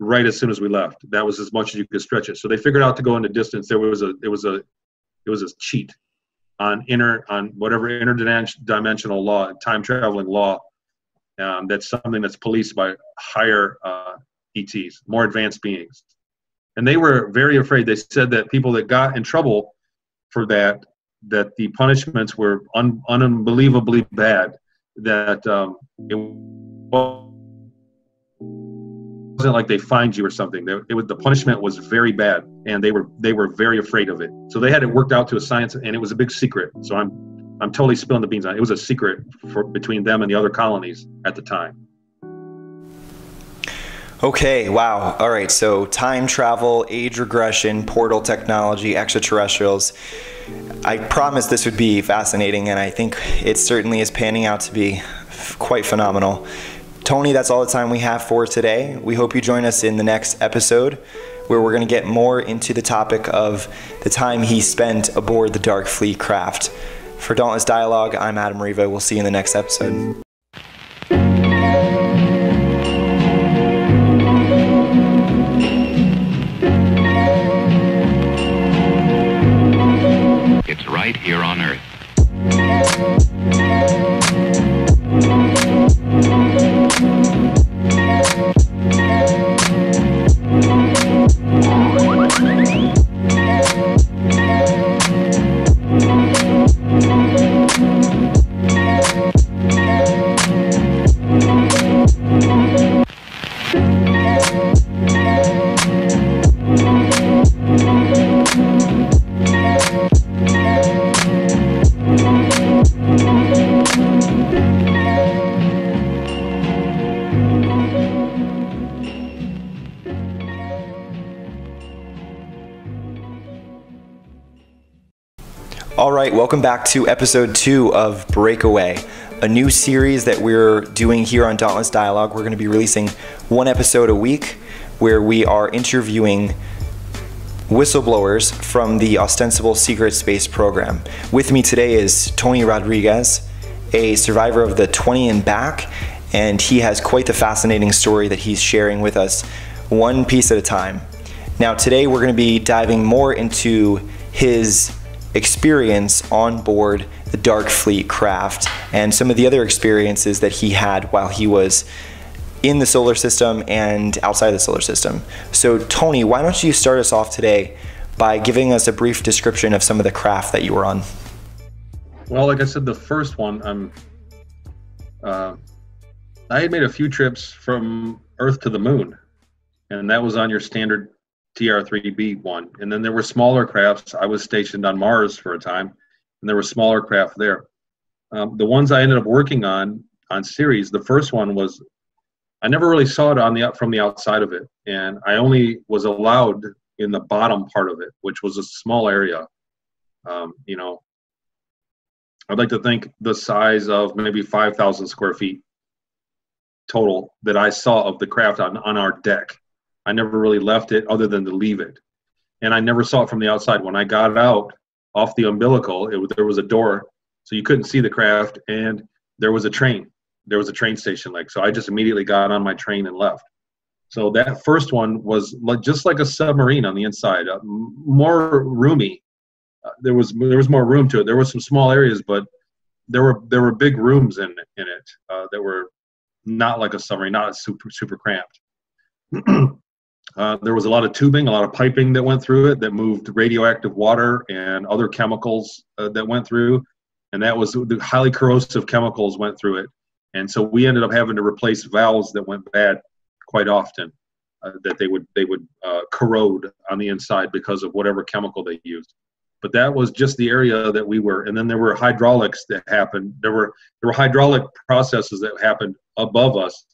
right as soon as we left. That was as much as you could stretch it. So they figured out to go into distance. There was a it was a it was a cheat on inner on whatever interdimensional law, time traveling law. Um, that's something that's policed by higher uh, ETs, more advanced beings, and they were very afraid. They said that people that got in trouble for that that the punishments were un- unbelievably bad. That um, it wasn't like they fined you or something. They, it was the punishment was very bad, and they were they were very afraid of it. So they had it worked out to a science, and it was a big secret. So I'm I'm totally spilling the beans on it. It was a secret for between them and the other colonies at the time. Okay, wow. All right, so time travel, age regression, portal technology, extraterrestrials. I promised this would be fascinating, and I think it certainly is panning out to be quite phenomenal. Tony, that's all the time we have for today. We hope you join us in the next episode where we're going to get more into the topic of the time he spent aboard the Dark Fleet craft. For Dauntless Dialogue, I'm Adam Riva. We'll see you in the next episode. It's right here on Earth. Welcome back to episode two of Breakaway, a new series that we're doing here on Dauntless Dialogue. We're going to be releasing one episode a week where we are interviewing whistleblowers from the Ostensible Secret Space program. With me today is Tony Rodrigues, a survivor of the 20 and back, and he has quite the fascinating story that he's sharing with us one piece at a time. Now, today we're going to be diving more into his experience on board the Dark Fleet craft and some of the other experiences that he had while he was in the solar system and outside the solar system. So, Tony, why don't you start us off today by giving us a brief description of some of the craft that you were on? Well, like I said, the first one, um, uh, I had made a few trips from Earth to the Moon, and that was on your standard TR3B one. And then there were smaller crafts. I was stationed on Mars for a time, and there were smaller craft there. um, the ones I ended up working on on Ceres, the first one was I never really saw it on the from the outside of it, and I only was allowed in the bottom part of it, which was a small area. Um, you know, I'd like to think the size of maybe five thousand square feet total that I saw of the craft on on our deck. I never really left it other than to leave it, and I never saw it from the outside. When I got out off the umbilical, it there was a door, so you couldn't see the craft, and there was a train. There was a train station like so i just immediately got on my train and left. So that first one was like, just like a submarine on the inside uh, more roomy. Uh, there was there was more room to it. There were some small areas but there were there were big rooms in in it uh, that were not like a submarine not super super cramped uh, there was a lot of tubing a lot of piping that went through it that moved radioactive water and other chemicals uh, that went through. And that was the highly corrosive chemicals went through it. And so we ended up having to replace valves that went bad quite often uh, that they would they would uh, corrode on the inside because of whatever chemical they used. But that was just the area that we were. And then there were hydraulics that happened. There were there were hydraulic processes that happened above us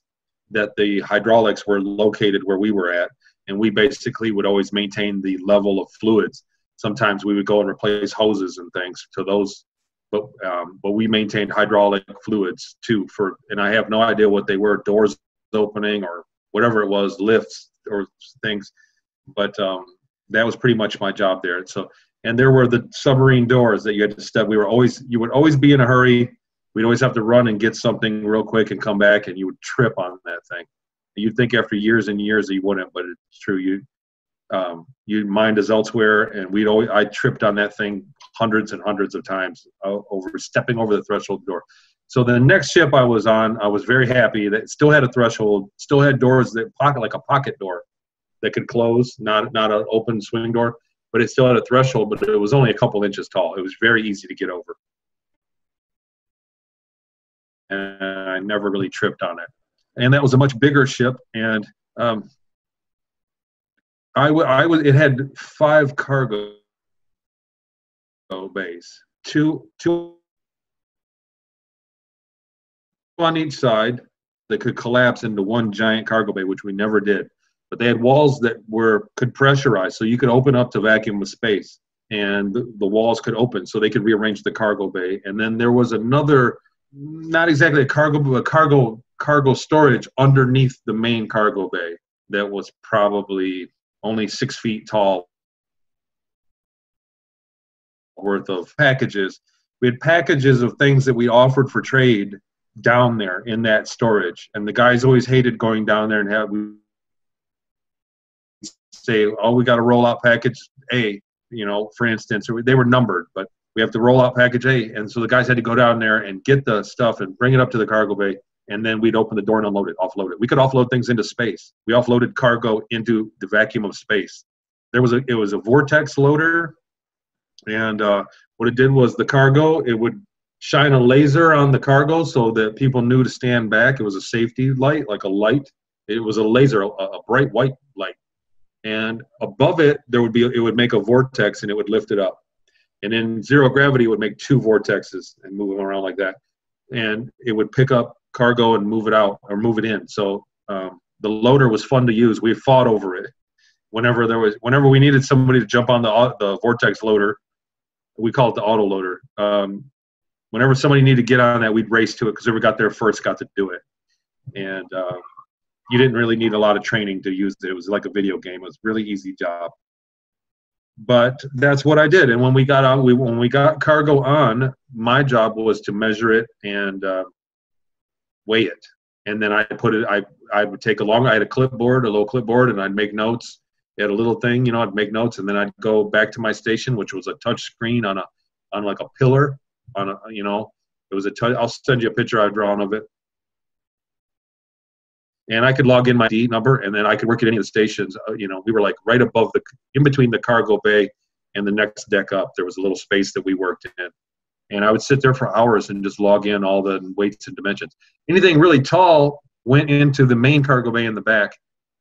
that the hydraulics were located where we were at and we basically would always maintain the level of fluids. Sometimes we would go and replace hoses and things to those but um, but we maintained hydraulic fluids too for and I have no idea what they were doors opening or whatever it was lifts or things. But um, that was pretty much my job there. So and there were the submarine doors that you had to step we were always you would always be in a hurry. We'd always have to run and get something real quick and come back and you would trip on that thing you'd think after years and years that you wouldn't but it's true. You um, your mind is elsewhere and we'd always i tripped on that thing hundreds and hundreds of times uh, over stepping over the threshold door. So the next ship i was on i was very happy that it still had a threshold still had doors that pocket like a pocket door that could close not not an open swing door but it still had a threshold but it was only a couple inches tall. It was very easy to get over. And i never really tripped on it and that was a much bigger ship and um, I, w- I was. It had five cargo bays, two two on each side that could collapse into one giant cargo bay, which we never did. But they had walls that were could pressurize, so you could open up to vacuum with space, and the, the walls could open, so they could rearrange the cargo bay. And then there was another, not exactly a cargo, but a cargo cargo storage underneath the main cargo bay that was probably only six feet tall worth of packages. We had packages of things that we offered for trade down there in that storage, and the guys always hated going down there and have we say, "Oh, we got to roll out package A," you know, for instance, they were numbered, but we have to roll out package A, and so the guys had to go down there and get the stuff and bring it up to the cargo bay and then we'd open the door and unload it, offload it. We could offload things into space. We offloaded cargo into the vacuum of space. There was a it was a vortex loader, and uh, what it did was the cargo it would shine a laser on the cargo so that people knew to stand back. It was a safety light, like a light. It was a laser, a, a bright white light, and above it there would be it would make a vortex and it would lift it up, and in zero gravity it would make two vortexes and move them around like that, and it would pick up cargo and move it out or move it in. So um, the loader was fun to use. We fought over it. Whenever there was, whenever we needed somebody to jump on the the vortex loader, we call it the auto loader. Um, whenever somebody needed to get on that, we'd race to it because whoever got there first got to do it. And um, you didn't really need a lot of training to use it. It was like a video game. It was really easy job. But that's what I did. And when we got on, we when we got cargo on, my job was to measure it and uh, weigh it. And then I put it, I, I would take a long, I had a clipboard, a little clipboard, and I'd make notes. It had a little thing, you know, I'd make notes, and then I'd go back to my station, which was a touch screen on a, on like a pillar, on a, you know, it was a. T- I'll send you a picture I've drawn of it. And I could log in my D number, and then I could work at any of the stations. Uh, you know, we were like right above the, in between the cargo bay and the next deck up. There was a little space that we worked in and I would sit there for hours and just log in all the weights and dimensions. Anything really tall went into the main cargo bay in the back,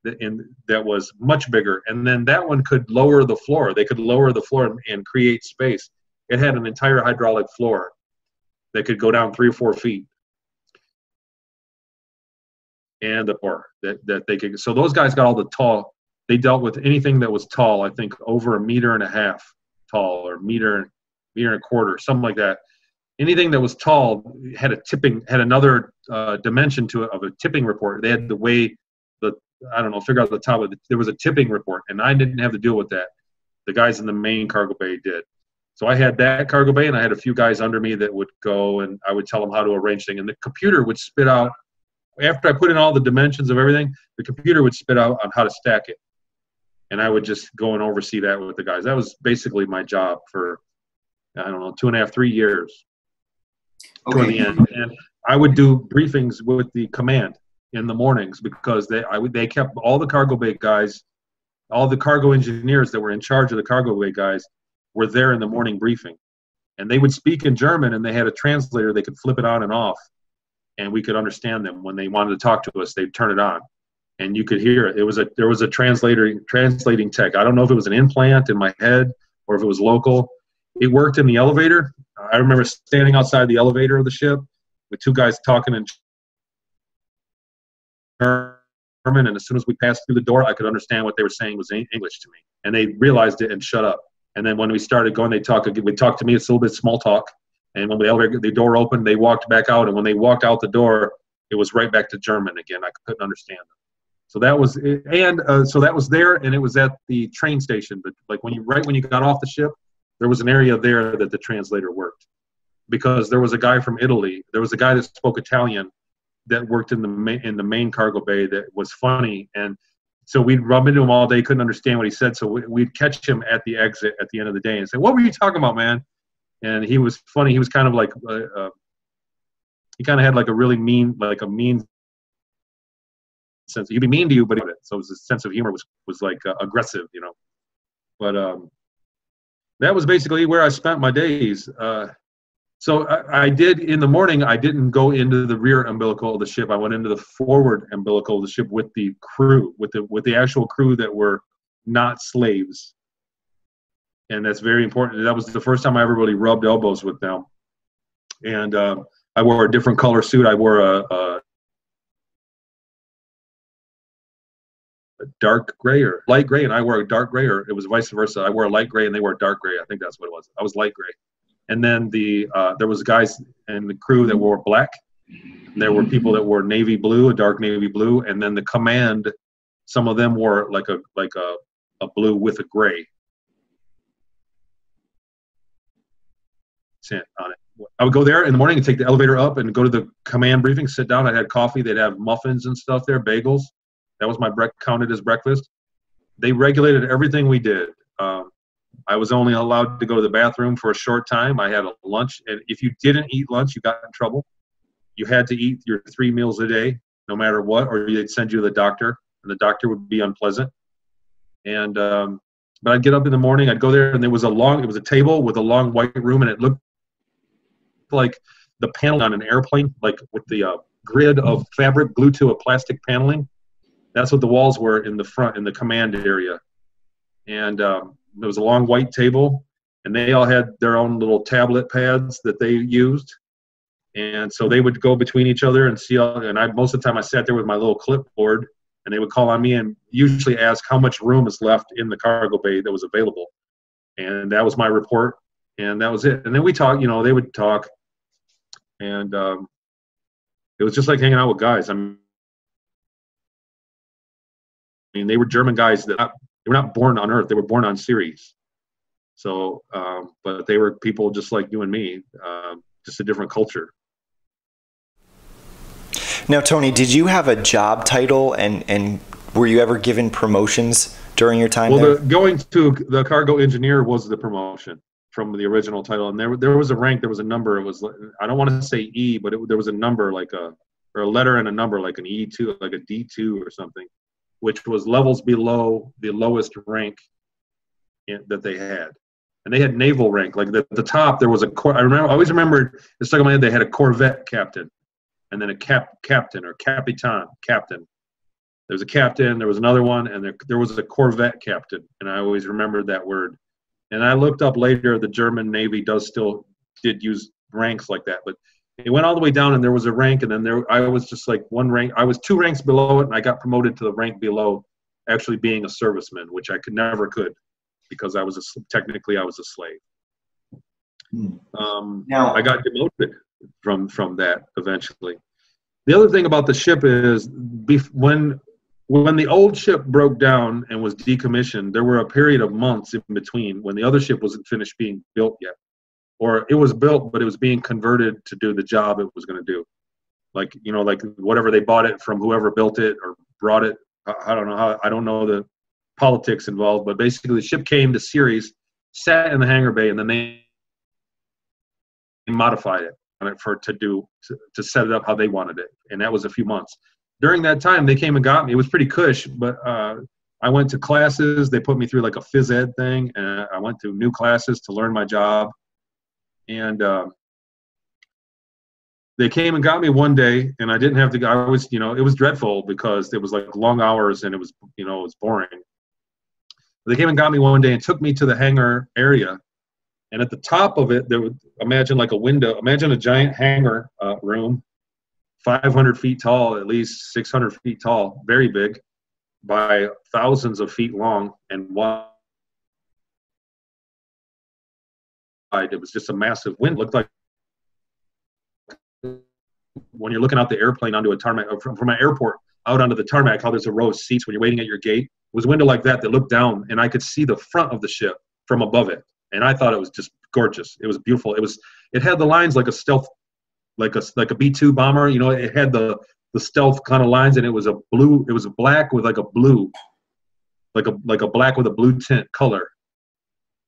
that, in, that was much bigger, and then that one could lower the floor. They could lower the floor and, and create space. It had an entire hydraulic floor that could go down three or four feet. And the or that, that they could so those guys got all the tall they dealt with anything that was tall, I think over a meter and a half tall or meter meter and a quarter, something like that. Anything that was tall had a tipping had another uh, dimension to it of a tipping report. They had the way the I don't know figure out the top of it. There was a tipping report, and I didn't have to deal with that. The guys in the main cargo bay did. So I had that cargo bay, and I had a few guys under me that would go, and I would tell them how to arrange things, and the computer would spit out. After I put in all the dimensions of everything, the computer would spit out on how to stack it, and I would just go and oversee that with the guys. That was basically my job for I don't know two and a half, three years. Okay. Toward the end, and I would do briefings with the command in the mornings because they I would, they kept all the cargo bay guys, all the cargo engineers that were in charge of the cargo bay guys were there in the morning briefing. And they would speak in German and they had a translator, they could flip it on and off. And we could understand them. When they wanted to talk to us, they'd turn it on. And you could hear it. It was a there was a translator translating tech. I don't know if it was an implant in my head or if it was local. It worked in the elevator. I remember standing outside the elevator of the ship with two guys talking in German, and as soon as we passed through the door, I could understand what they were saying was English to me. And they realized it and shut up. And then when we started going, they talk. We talked to me. It's a little bit small talk. And when the elevator, the door opened, they walked back out. And when they walked out the door, it was right back to German again. I couldn't understand them. So that was, and uh, so that was there, and it was at the train station. But like when you right when you got off the ship, there was an area there that the translator worked, because there was a guy from Italy. There was a guy that spoke Italian, that worked in the main, in the main cargo bay that was funny, and so we'd rub into him all day, couldn't understand what he said. So we'd catch him at the exit at the end of the day and say, "What were you talking about, man?" And he was funny. He was kind of like uh, uh, he kind of had like a really mean, like a mean sense. He'd be mean to you, but so his sense of humor was was like uh, aggressive, you know. But um, that was basically where I spent my days. Uh, so I, I, did in the morning. I didn't go into the rear umbilical of the ship. I went into the forward umbilical of the ship with the crew, with the with the actual crew that were not slaves. And that's very important. That was the first time I ever really rubbed elbows with them. And uh, I wore a different color suit. I wore a, a, dark gray or light gray, and I wore a dark gray, or it was vice versa. I wore a light gray, and they wore dark gray. I think that's what it was. I was light gray and then the uh, there was guys in the crew that wore black. There were people that wore navy blue, a dark navy blue, and then the command. Some of them wore like a like a, a blue with a gray on it. I would go there in the morning and take the elevator up and go to the command briefing, sit down. I had coffee. They'd have muffins and stuff there, bagels. That was my bre- counted as breakfast. They regulated everything we did. Um, I was only allowed to go to the bathroom for a short time. I had a lunch, and if you didn't eat lunch, you got in trouble. You had to eat your three meals a day, no matter what, or they'd send you to the doctor, and the doctor would be unpleasant. And um, but I'd get up in the morning, I'd go there, and there was a long, it was a table with a long white room, and it looked like the panel on an airplane, like with the uh, grid of fabric glued to a plastic paneling. That's what the walls were in the front in the command area. And um, there was a long white table, and they all had their own little tablet pads that they used. And so they would go between each other and see. All, and I most of the time I sat there with my little clipboard, and they would call on me and usually ask how much room is left in the cargo bay that was available. And that was my report, and that was it. And then we talked. You know, they would talk, and um, it was just like hanging out with guys. I mean, they were German guys that they were not born on Earth; they were born on Ceres. So, um, but they were people just like you and me, uh, just a different culture. Now, Tony, did you have a job title, and and were you ever given promotions during your time well? The, going to the cargo engineer was the promotion from the original title, and there there was a rank, there was a number. It was I don't want to say E, but it, there was a number like a or a letter and a number like an E two, like a D two or something which was levels below the lowest rank in, that they had. And they had naval rank. Like at the top, there was a. I remember. I always remembered. It's stuck in my head. They had a corvette captain, and then a cap captain or capitan captain. There was a captain. There was another one, and there there was a corvette captain. And I always remembered that word. And I looked up later. The German Navy does still did use ranks like that, but it went all the way down, and there was a rank, and then there I was just like one rank. I was two ranks below it, and I got promoted to the rank below, actually being a serviceman, which I could never could, because I was a, technically I was a slave. Hmm. Um, now I got demoted from from that eventually. The other thing about the ship is when when the old ship broke down and was decommissioned, there were a period of months in between when the other ship wasn't finished being built yet, or it was built but it was being converted to do the job it was going to do. Like you know, like whatever they bought it from whoever built it or brought it. I don't know how. I don't know the politics involved, but basically the ship came to Ceres, sat in the hangar bay, and then they modified it for to do to, to set it up how they wanted it, and that was a few months. During that time, they came and got me. It was pretty cush, but uh, I went to classes. They put me through like a phys ed thing, and I went to new classes to learn my job. And uh, they came and got me one day, and I didn't have to go. I was, you know, it was dreadful because it was like long hours and it was, you know, it was boring. They came and got me one day and took me to the hangar area and at the top of it there would imagine like a window imagine a giant hangar uh, room 500 feet tall at least 600 feet tall very big by thousands of feet long and wide it was just a massive wind it looked like when you're looking out the airplane onto a tarmac uh, from, from an airport out onto the tarmac how there's a row of seats when you're waiting at your gate it was a window like that that looked down and i could see the front of the ship from above it and I thought it was just gorgeous. It was beautiful. It was it had the lines like a stealth, like a like a B two bomber. You know, it had the the stealth kind of lines, and it was a blue. It was a black with like a blue, like a like a black with a blue tint color.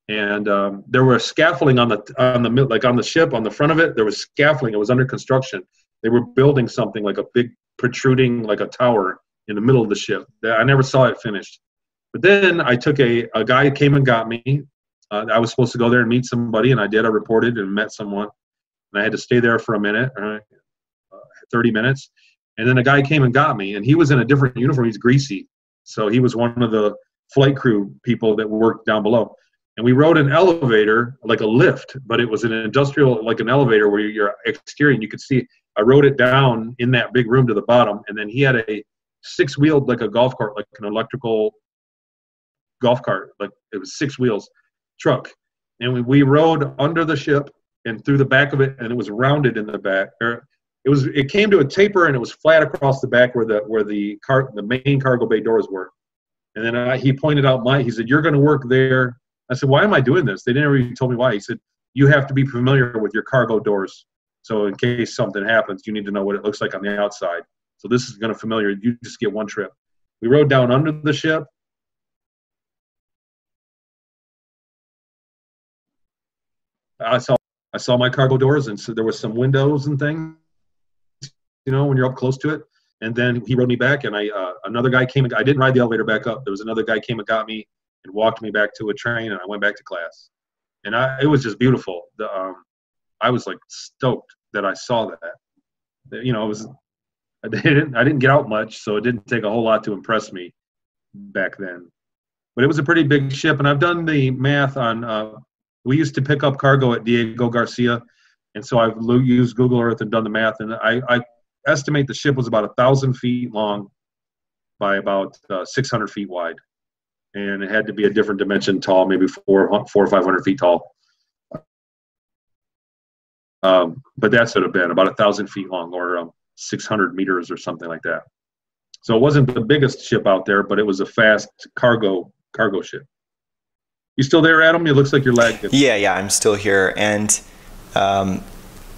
And um, there was scaffolding on the on the like on the ship on the front of it. There was scaffolding. It was under construction. They were building something like a big protruding like a tower in the middle of the ship. I never saw it finished. But then I took a a guy came and got me uh, I was supposed to go there and meet somebody, and I did. I reported and met someone, and I had to stay there for a minute, uh, 30 minutes, and then a guy came and got me, and he was in a different uniform. He's greasy, so he was one of the flight crew people that worked down below. And we rode an elevator, like a lift, but it was an industrial, like an elevator where you're exterior and you could see. I rode it down in that big room to the bottom, and then he had a six-wheeled, like a golf cart, like an electrical golf cart, like it was six wheels truck, and we, we rode under the ship and through the back of it, and it was rounded in the back. Or it was it came to a taper and it was flat across the back where the where the car the main cargo bay doors were. And then I, he pointed out my he said you're going to work there. I said why am I doing this? They didn't even tell me why. He said you have to be familiar with your cargo doors. So in case something happens, you need to know what it looks like on the outside. So this is going to familiar. You just get one trip. We rode down under the ship I saw I saw my cargo doors, and so there was some windows and things. You know, when you're up close to it. And then he rode me back, and I uh, another guy came. I didn't ride the elevator back up. There was another guy came and got me and walked me back to a train, and I went back to class. And I, it was just beautiful. The, um, I was like stoked that I saw that. You know, it was I didn't I didn't get out much, so it didn't take a whole lot to impress me back then. But it was a pretty big ship, and I've done the math on uh, we used to pick up cargo at Diego Garcia, and so I've used Google Earth and done the math, and I, I estimate the ship was about a thousand feet long by about uh, 600 feet wide, and it had to be a different dimension tall, maybe four, four or 500 feet tall. Um, but that should have been about a thousand feet long, or um, 600 meters, or something like that. So it wasn't the biggest ship out there, but it was a fast cargo cargo ship. You still there, Adam? It looks like you're lagging. Yeah, yeah, I'm still here, and um,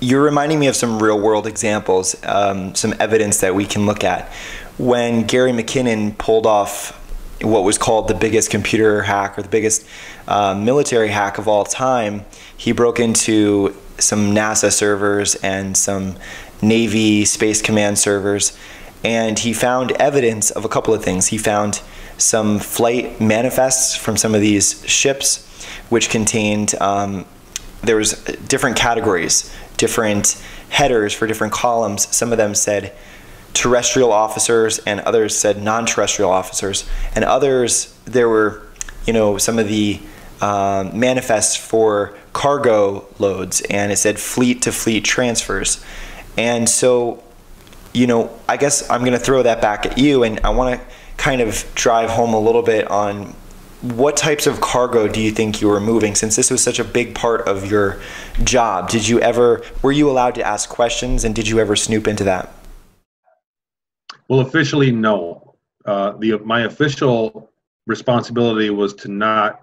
you're reminding me of some real world examples, um, some evidence that we can look at. When Gary McKinnon pulled off what was called the biggest computer hack or the biggest uh, military hack of all time, he broke into some NASA servers and some Navy Space Command servers, and he found evidence of a couple of things. He found some flight manifests from some of these ships, which contained um, there was different categories, different headers for different columns. Some of them said terrestrial officers, and others said non-terrestrial officers, and others there were, you know, some of the um, manifest for cargo loads, and it said fleet to fleet transfers. And so, you know, I guess I'm going to throw that back at you, and I want to kind of drive home a little bit on what types of cargo do you think you were moving since this was such a big part of your job? Did you ever were you allowed to ask questions and did you ever snoop into that well officially no uh, the my official responsibility was to not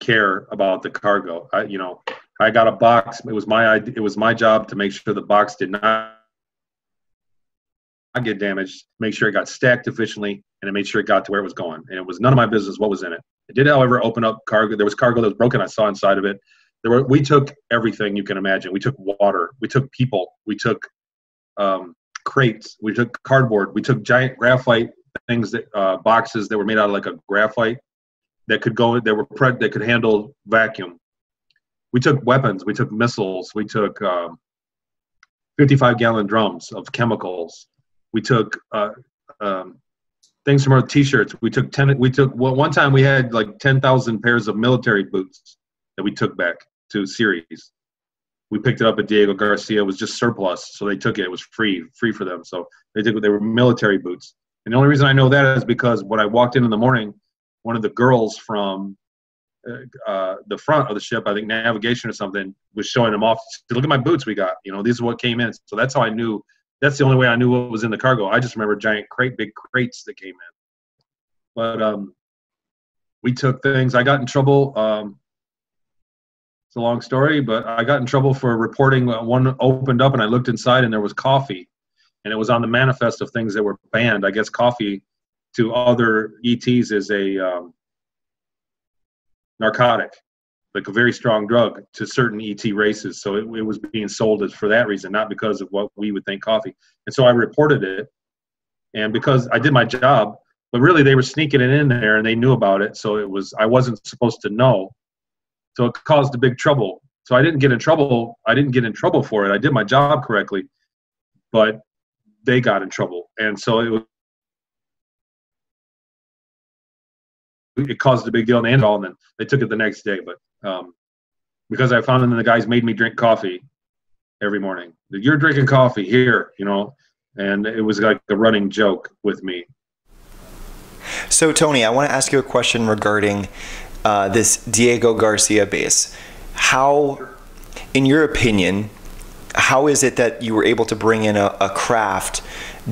care about the cargo I, you know i got a box it was my it was my job to make sure the box did not get damaged make sure it got stacked efficiently and it made sure it got to where it was going and it was none of my business what was in it it did, however, open up cargo. There was cargo that was broken. I saw inside of it. There were. We took everything you can imagine. We took water. We took people. We took um, crates. We took cardboard. We took giant graphite things that uh, boxes that were made out of like a graphite that could go. That were pre- that could handle vacuum. We took weapons. We took missiles. We took um, 55 gallon drums of chemicals. We took uh, um, things from our t-shirts. We took ten. We took well, one time we had like ten thousand pairs of military boots that we took back to Ceres. We picked it up at Diego Garcia. It was just surplus, so they took it. It was free, free for them. So they took. They were military boots. And the only reason I know that is because when I walked in in the morning, one of the girls from uh, uh the front of the ship, I think navigation or something, was showing them off. Said, Look at my boots we got. You know, these are what came in. So that's how I knew that's the only way I knew what was in the cargo. I just remember giant crate, big crates that came in. But um, we took things. I got in trouble. Um, it's a long story, but I got in trouble for reporting. One opened up and I looked inside and there was coffee, and it was on the manifest of things that were banned. I guess coffee to other ETs is a um, narcotic like a very strong drug to certain ET races. So it, it was being sold as for that reason, not because of what we would think coffee. And so I reported it. And because I did my job, but really they were sneaking it in there and they knew about it. So it was, I wasn't supposed to know. So it caused a big trouble. So I didn't get in trouble. I didn't get in trouble for it. I did my job correctly, but they got in trouble. And so it was, it caused a big deal in the end all, and then they took it the next day. But um, because I found that the guys made me drink coffee every morning. You're drinking coffee here, you know, and it was like a running joke with me. So, Tony, I want to ask you a question regarding uh, this Diego Garcia base. How, in your opinion, how is it that you were able to bring in a, a craft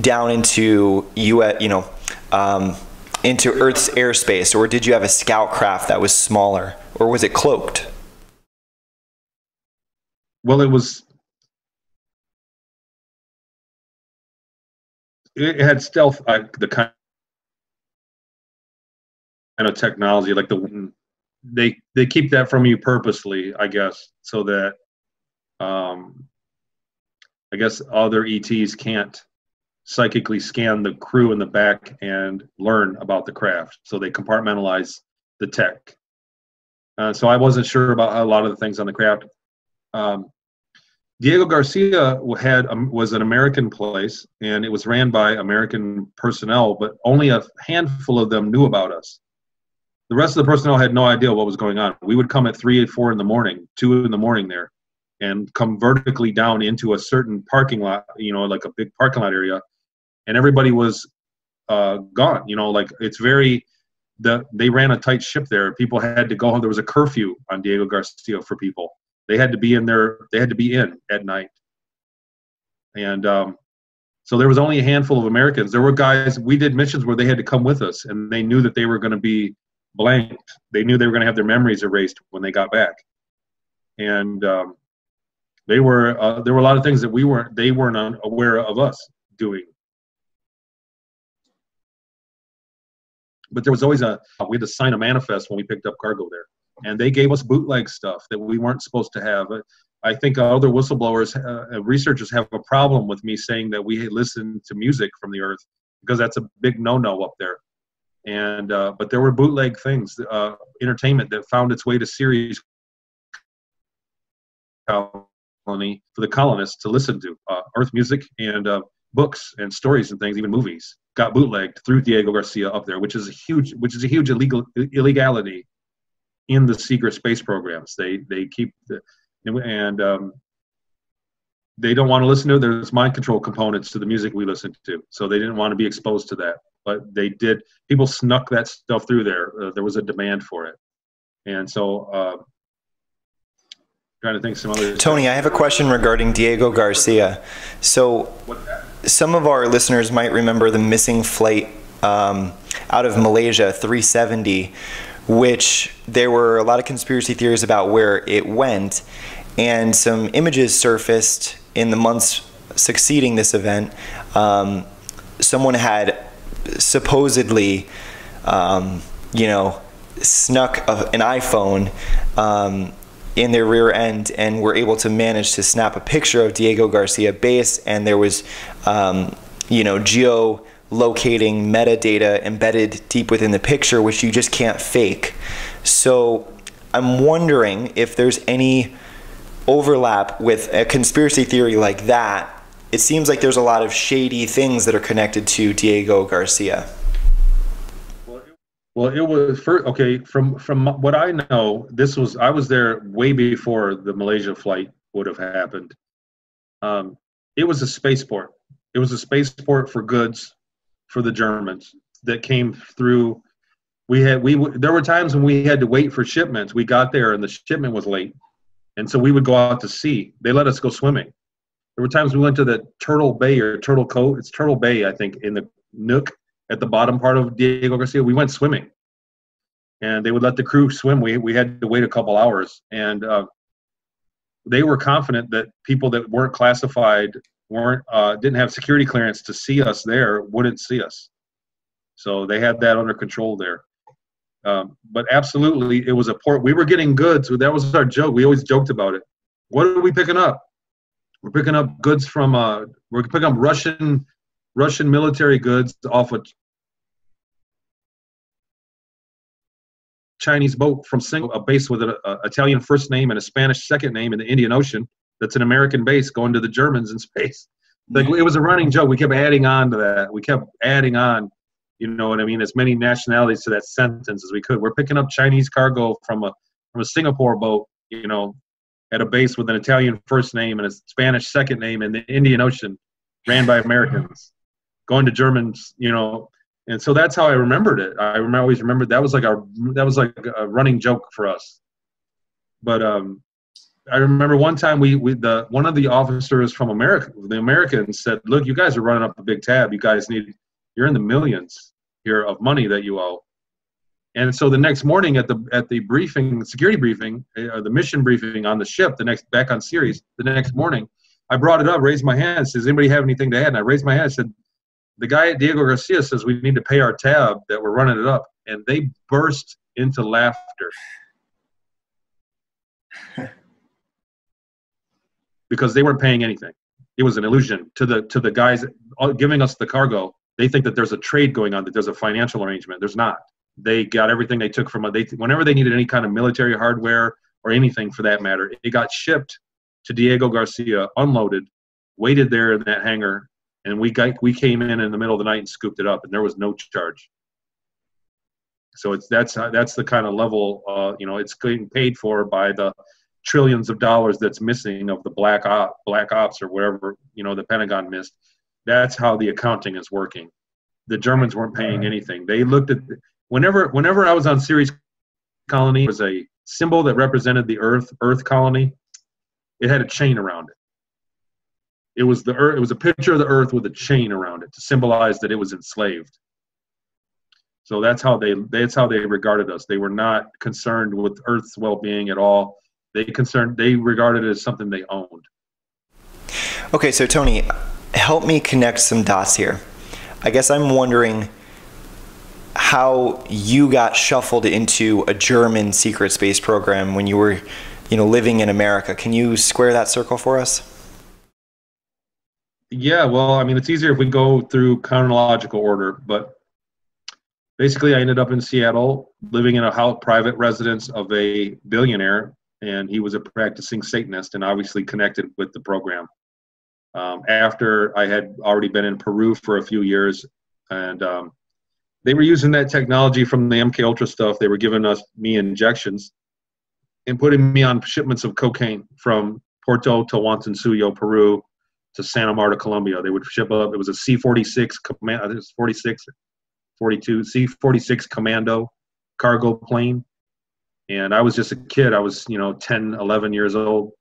down into you, you know, um, into Earth's airspace, or did you have a scout craft that was smaller, or was it cloaked? Well, it was. It had stealth, uh, the kind of technology, like the they they keep that from you purposely, I guess, so that um, I guess other ETs can't psychically scan the crew in the back and learn about the craft. So they compartmentalize the tech. Uh, so I wasn't sure about a lot of the things on the craft. Um, Diego Garcia had um, was an American place, and it was ran by American personnel, but only a handful of them knew about us. The rest of the personnel had no idea what was going on. We would come at three, four in the morning, two in the morning there, and come vertically down into a certain parking lot, you know, like a big parking lot area, and everybody was uh, gone. You know, like it's very the they ran a tight ship there. People had to go home. There was a curfew on Diego Garcia for people. They had to be in there. They had to be in at night, and um, so there was only a handful of Americans. There were guys. We did missions where they had to come with us, and they knew that they were going to be blanked. They knew they were going to have their memories erased when they got back, and um, they were. Uh, there were a lot of things that we weren't. They weren't aware of us doing but there was always a we had to sign a manifest when we picked up cargo there, and they gave us bootleg stuff that we weren't supposed to have. I think other whistleblowers, uh, researchers have a problem with me saying that we listen to music from the earth because that's a big no-no up there. And uh, but there were bootleg things, uh, entertainment that found its way to Ceres colony for the colonists to listen to, uh, earth music and uh, books and stories and things, even movies got bootlegged through Diego Garcia up there, which is a huge, which is a huge illegal illegality in the secret space programs. They they keep the and um, they don't want to listen to it. There's mind control components to the music we listen to, so they didn't want to be exposed to that. But they did. People snuck that stuff through there. Uh, there was a demand for it, and so. Uh, trying to think some other. Tony, I have a question regarding Diego Garcia. So, some of our listeners might remember the missing flight um, out of Malaysia 370, which there were a lot of conspiracy theories about where it went, and some images surfaced in the months succeeding this event. Um, someone had supposedly, um, you know, snuck a, an iPhone um, in their rear end and were able to manage to snap a picture of Diego Garcia base, and there was, um, you know, geo locating metadata embedded deep within the picture, which you just can't fake. So I'm wondering if there's any overlap with a conspiracy theory like that. It seems like there's a lot of shady things that are connected to Diego Garcia. Well, it was first okay. From from what I know, this was I was there way before the Malaysia flight would have happened. Um, it was a spaceport. It was a spaceport for goods for the Germans that came through. We had we there were times when we had to wait for shipments. We got there and the shipment was late, and so we would go out to sea. They let us go swimming. There were times we went to the Turtle Bay or Turtle Cove. It's Turtle Bay, I think, in the Nook at the bottom part of Diego Garcia. We went swimming, and they would let the crew swim. We we had to wait a couple hours, and uh, they were confident that people that weren't classified, weren't uh, didn't have security clearance to see us there, wouldn't see us. So they had that under control there. Um, but absolutely, it was a port. We were getting goods. That was our joke. We always joked about it. What are we picking up? We're picking up goods from. Uh, we're picking up Russian Russian military goods off a Chinese boat from a base with an Italian first name and a Spanish second name in the Indian Ocean. That's an American base going to the Germans in space. Like it was a running joke. We kept adding on to that. We kept adding on. You know what I mean? As many nationalities to that sentence as we could. We're picking up Chinese cargo from a from a Singapore boat. You know, at a base with an Italian first name and a Spanish second name in the Indian Ocean, ran by Americans going to Germans, you know, and so that's how I remembered it. I remember, always remembered that was like our that was like a running joke for us. But um, I remember one time we, we the one of the officers from America, the Americans said, "Look, you guys are running up a big tab. You guys need you're in the millions here of money that you owe." And so the next morning at the at the briefing, security briefing, uh, the mission briefing on the ship, the next back on Ceres, the next morning, I brought it up, raised my hand, says, "Anybody have anything to add?" And I raised my hand, I said, the guy at Diego Garcia says we need to pay our tab that we're running it up, and they burst into laughter because they weren't paying anything. It was an illusion to the to the guys giving us the cargo. They think that there's a trade going on, that there's a financial arrangement. There's not. They got everything they took from they whenever they needed any kind of military hardware or anything for that matter, it got shipped to Diego Garcia, unloaded, waited there in that hangar and we got we came in in the middle of the night and scooped it up, and there was no charge. So it's that's that's the kind of level, uh, you know, it's getting paid for by the trillions of dollars that's missing of the black op, black ops or whatever you know the Pentagon missed. That's how the accounting is working. The Germans weren't paying anything. They looked at whenever whenever I was on Ceres colony was a symbol that represented the Earth Earth colony. It had a chain around it. It was the earth, it was a picture of the earth with a chain around it to symbolize that it was enslaved. So that's how they that's how they regarded us. They were not concerned with Earth's well-being at all. They concerned they regarded it as something they owned. Okay, so Tony, help me connect some dots here. I guess I'm wondering how you got shuffled into a German secret space program when you were, you know, living in America. Can you square that circle for us? Yeah, well, I mean, it's easier if we go through chronological order, but basically, I ended up in Seattle, living in a house, private residence of a billionaire, and he was a practicing Satanist and obviously connected with the program. Um, after I had already been in Peru for a few years, and um, they were using that technology from the MK Ultra stuff. They were giving us me injections and putting me on shipments of cocaine from Porto to Huantinsuyo, Peru, to Santa Marta, Colombia. They would ship up. It was a C-46 command. It was 46, 42 C-46 Commando cargo plane, and I was just a kid. I was you know 10, 11 years old,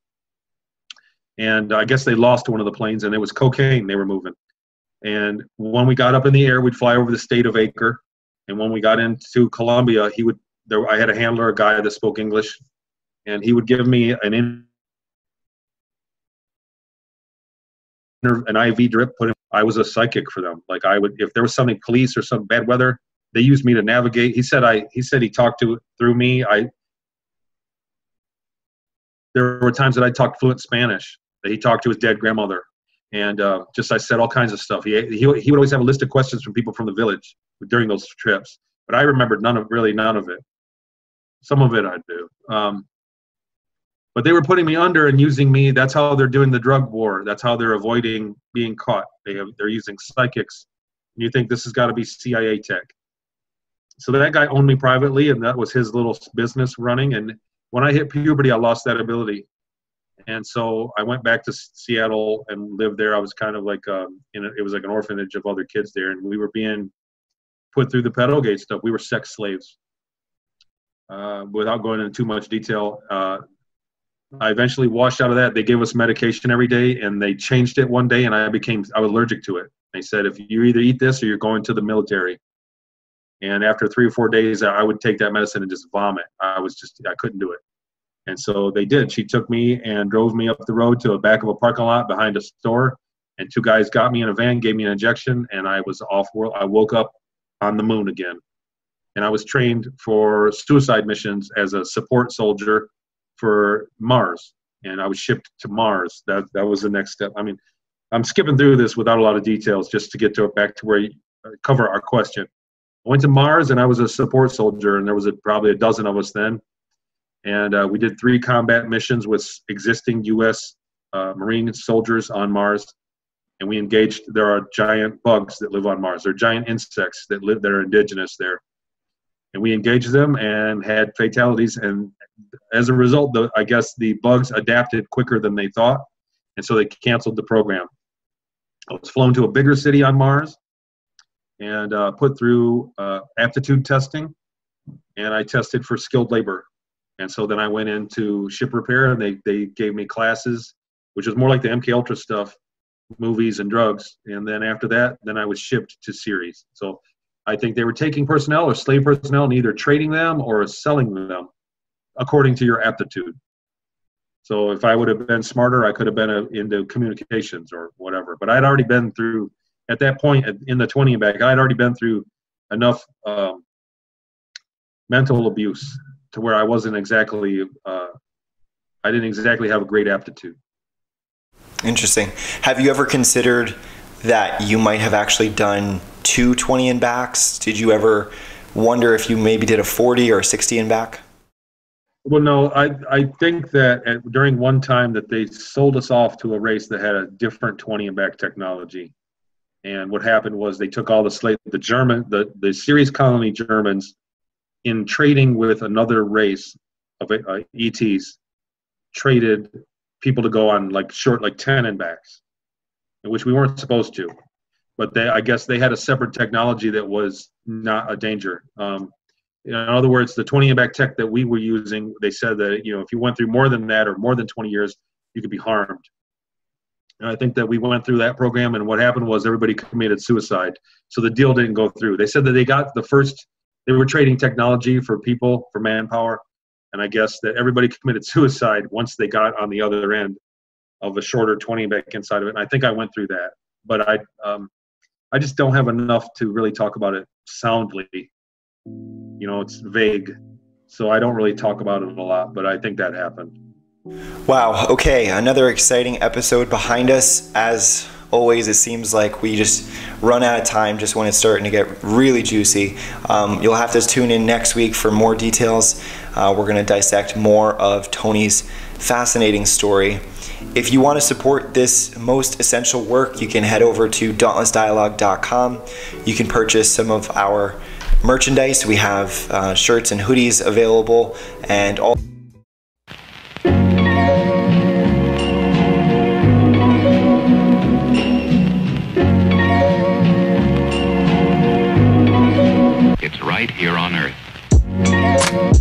and I guess they lost one of the planes, and it was cocaine they were moving. And when we got up in the air, we'd fly over the state of Acre, and when we got into Colombia, he would. There, I had a handler, a guy that spoke English, and he would give me an in, an IV drip. Put in, I was a psychic for them. Like I would, if there was something police or some bad weather, they used me to navigate. He said I. He said he talked to through me. I. There were times that I talked fluent Spanish. That he talked to his dead grandmother, and uh, just I said all kinds of stuff. He, he he would always have a list of questions from people from the village during those trips, but I remembered none of really none of it. Some of it I do. Um, but they were putting me under and using me. That's how they're doing the drug war. That's how they're avoiding being caught. They have, they're using psychics. And you think this has got to be CIA tech. So that guy owned me privately, and that was his little business running. And when I hit puberty, I lost that ability. And so I went back to Seattle and lived there. I was kind of like, um, in a, it was like an orphanage of other kids there, and we were being put through the pedal gate stuff. We were sex slaves. Uh, without going into too much detail, uh, I eventually washed out of that. They gave us medication every day, and they changed it one day, and I became I was allergic to it. They said if you either eat this or you're going to the military. And after three or four days, I would take that medicine and just vomit. I was just I couldn't do it. And so they did. She took me and drove me up the road to the back of a parking lot behind a store, and two guys got me in a van, gave me an injection, and I was off world. I woke up on the moon again, and I was trained for suicide missions as a support soldier for Mars, and I was shipped to Mars. That that was the next step. I mean, I'm skipping through this without a lot of details just to get to back to where you cover our question. I went to Mars and I was a support soldier, and there was a, probably a dozen of us then, and uh, we did three combat missions with existing U.S. Uh, Marine soldiers on Mars, and we engaged. There are giant bugs that live on Mars. There are giant insects that live that are indigenous there, and we engaged them and had fatalities. And as a result, the, I guess the bugs adapted quicker than they thought, and so they canceled the program. I was flown to a bigger city on Mars and uh, put through uh, aptitude testing, and I tested for skilled labor. And so then I went into ship repair, and they they gave me classes, which was more like the MK Ultra stuff, movies and drugs. And then after that, then I was shipped to Ceres. So I think they were taking personnel or slave personnel and either trading them or selling them according to your aptitude. So if I would have been smarter, I could have been a, into communications or whatever. But I'd already been through at that point in the 20 and back. I'd already been through enough um, mental abuse to where I wasn't exactly. Uh, I didn't exactly have a great aptitude. Interesting. Have you ever considered that you might have actually done two 20 and backs? Did you ever wonder if you maybe did a 40 or a 60 and back? Well, no, I I think that at, during one time that they sold us off to a race that had a different 20 and back technology, and what happened was they took all the slave, the German, the the Ceres colony Germans, in trading with another race of uh, ETs, traded people to go on like short like 10 and backs, which we weren't supposed to, but they I guess they had a separate technology that was not a danger. Um, in other words, the 20 and back tech that we were using, they said that you know if you went through more than that or more than 20 years, you could be harmed. And I think that we went through that program, and what happened was everybody committed suicide. So the deal didn't go through. They said that they got the first, they were trading technology for people, for manpower, and I guess that everybody committed suicide once they got on the other end of a shorter 20 back inside of it. And I think I went through that, but I, um, I just don't have enough to really talk about it soundly you know, it's vague. So I don't really talk about it a lot, but I think that happened. Wow. Okay. Another exciting episode behind us. As always, it seems like we just run out of time just when it's starting to get really juicy. Um, you'll have to tune in next week for more details. Uh, we're going to dissect more of Tony's fascinating story. If you want to support this most essential work, you can head over to dauntlessdialogue.com. You can purchase some of our merchandise. We have uh, shirts and hoodies available, and all. Right here on Earth.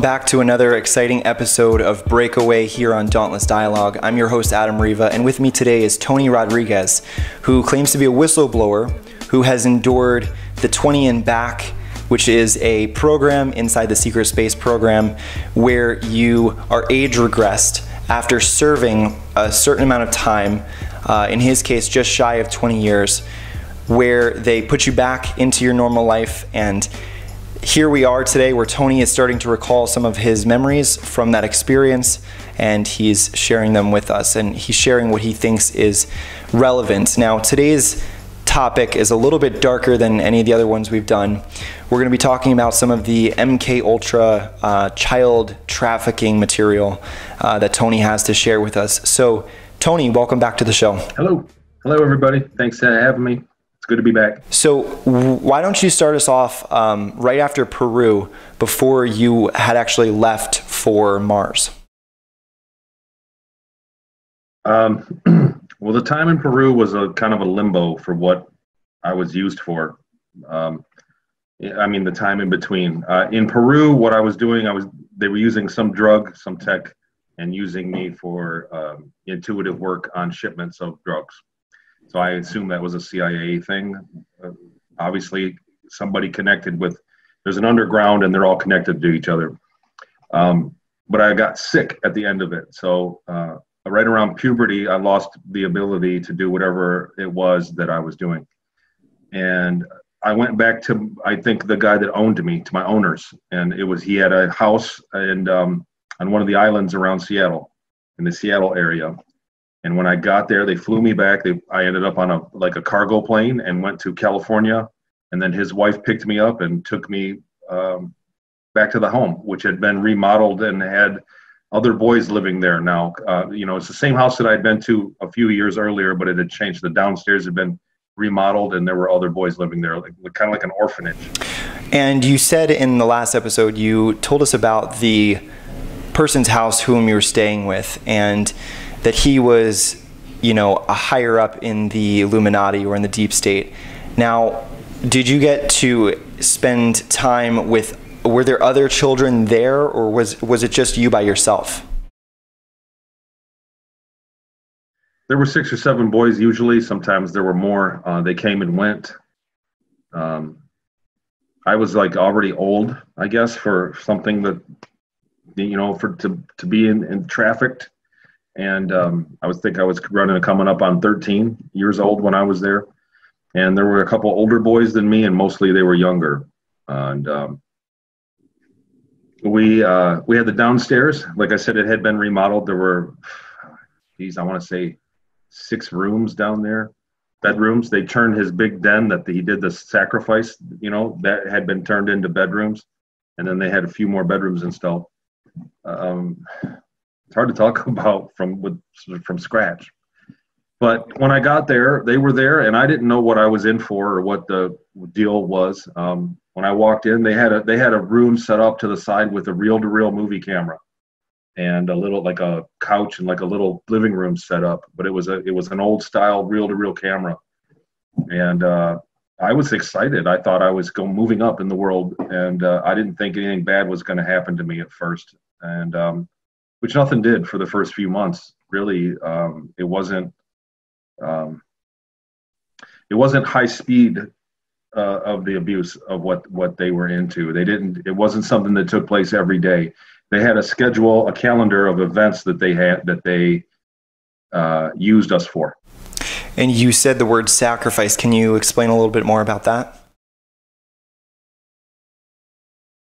Welcome back to another exciting episode of Breakaway here on Dauntless Dialogue. I'm your host Adam Riva, and with me today is Tony Rodrigues, who claims to be a whistleblower who has endured the 20 and Back, which is a program inside the Secret Space program where you are age regressed after serving a certain amount of time, uh, in his case, just shy of 20 years, where they put you back into your normal life and here we are today where Tony is starting to recall some of his memories from that experience and he's sharing them with us and he's sharing what he thinks is relevant. Now, today's topic is a little bit darker than any of the other ones we've done. We're going to be talking about some of the MK Ultra uh, child trafficking material uh, that Tony has to share with us. So, Tony, welcome back to the show. Hello. Hello, everybody. Thanks for having me. Good to be back. So, why don't you start us off um, right after Peru before you had actually left for Mars? Um, well, the time in Peru was a kind of a limbo for what I was used for. Um, I mean, the time in between. Uh, in Peru, what I was doing, I was they were using some drug, some tech, and using me for um, intuitive work on shipments of drugs. So I assume that was a CIA thing. Uh, obviously, somebody connected with. There's an underground, and they're all connected to each other. Um, but I got sick at the end of it. So uh, right around puberty, I lost the ability to do whatever it was that I was doing, and I went back to I think the guy that owned me, to my owners, and it was he had a house and um, on one of the islands around Seattle, in the Seattle area, and when I got there, they flew me back. They, I ended up on a like a cargo plane and went to California. And then his wife picked me up and took me um, back to the home, which had been remodeled and had other boys living there now. Uh, you know, it's the same house that I'd been to a few years earlier, but it had changed. The downstairs had been remodeled and there were other boys living there, like, kind of like an orphanage. And you said in the last episode, you told us about the person's house whom you were staying with. And that he was, you know, a higher up in the Illuminati or in the deep state. Now, did you get to spend time with were there other children there or was was it just you by yourself? There were six or seven boys usually. Sometimes there were more. Uh, they came and went. Um, I was like already old, I guess, for something that you know, for to to be in, in trafficked and um, I was think I was running coming up on 13 years old when I was there, and there were a couple older boys than me, and mostly they were younger, and um, we uh, we had the downstairs. Like I said, it had been remodeled. There were, geez, I want to say six rooms down there, bedrooms. They turned his big den that he did the sacrifice, you know, that had been turned into bedrooms, and then they had a few more bedrooms installed. Um, it's hard to talk about from with from scratch. But when I got there, they were there, and I didn't know what I was in for or what the deal was. Um, when I walked in, they had a they had a room set up to the side with a reel-to-reel movie camera, and a little like a couch and like a little living room set up. But it was a it was an old style reel-to-reel camera, and uh, I was excited. I thought I was going moving up in the world, and uh, I didn't think anything bad was going to happen to me at first. And um, which nothing did for the first few months. Really, um, it wasn't um, it wasn't high speed uh, of the abuse of what what they were into. They didn't. It wasn't something that took place every day. They had a schedule, a calendar of events that they had that they uh, used us for. And you said the word sacrifice. Can you explain a little bit more about that?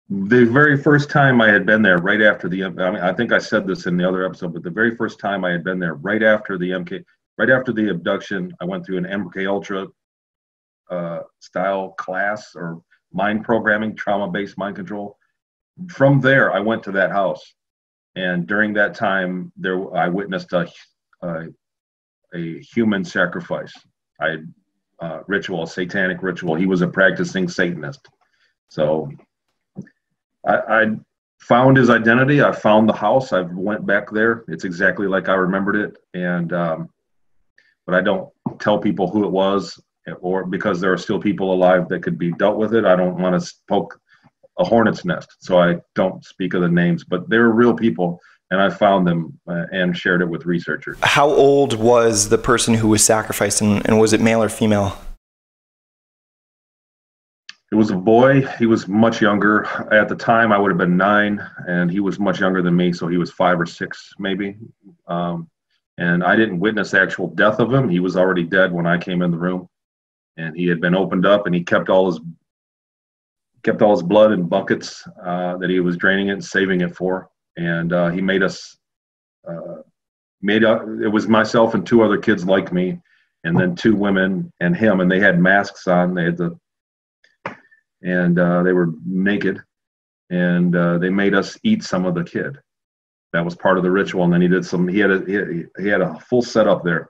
The very first time I had been there, right after the, I mean, I think I said this in the other episode, but the very first time I had been there, right after the MK, right after the abduction, I went through an MK Ultra uh, style class or mind programming, trauma based mind control. From there, I went to that house, and during that time, there I witnessed a a, a human sacrifice. I uh, ritual, satanic ritual. He was a practicing Satanist, so I, I found his identity. I found the house. I went back there. It's exactly like I remembered it, and um, but I don't tell people who it was or because there are still people alive that could be dealt with it. I don't want to poke a hornet's nest, so I don't speak of the names. But they're real people, and I found them uh, and shared it with researchers. How old was the person who was sacrificed, and, and was it male or female? It was a boy. He was much younger. At the time, I would have been nine, and he was much younger than me, so he was five or six, maybe. Um, and I didn't witness the actual death of him. He was already dead when I came in the room and he had been opened up and he kept all his kept all his blood in buckets uh, that he was draining it and saving it for and uh, he made us uh, made it was myself and two other kids like me and then two women and him and they had masks on they had the and uh, they were naked and uh, they made us eat some of the kid that was part of the ritual and then he did some he had a he, had a full setup there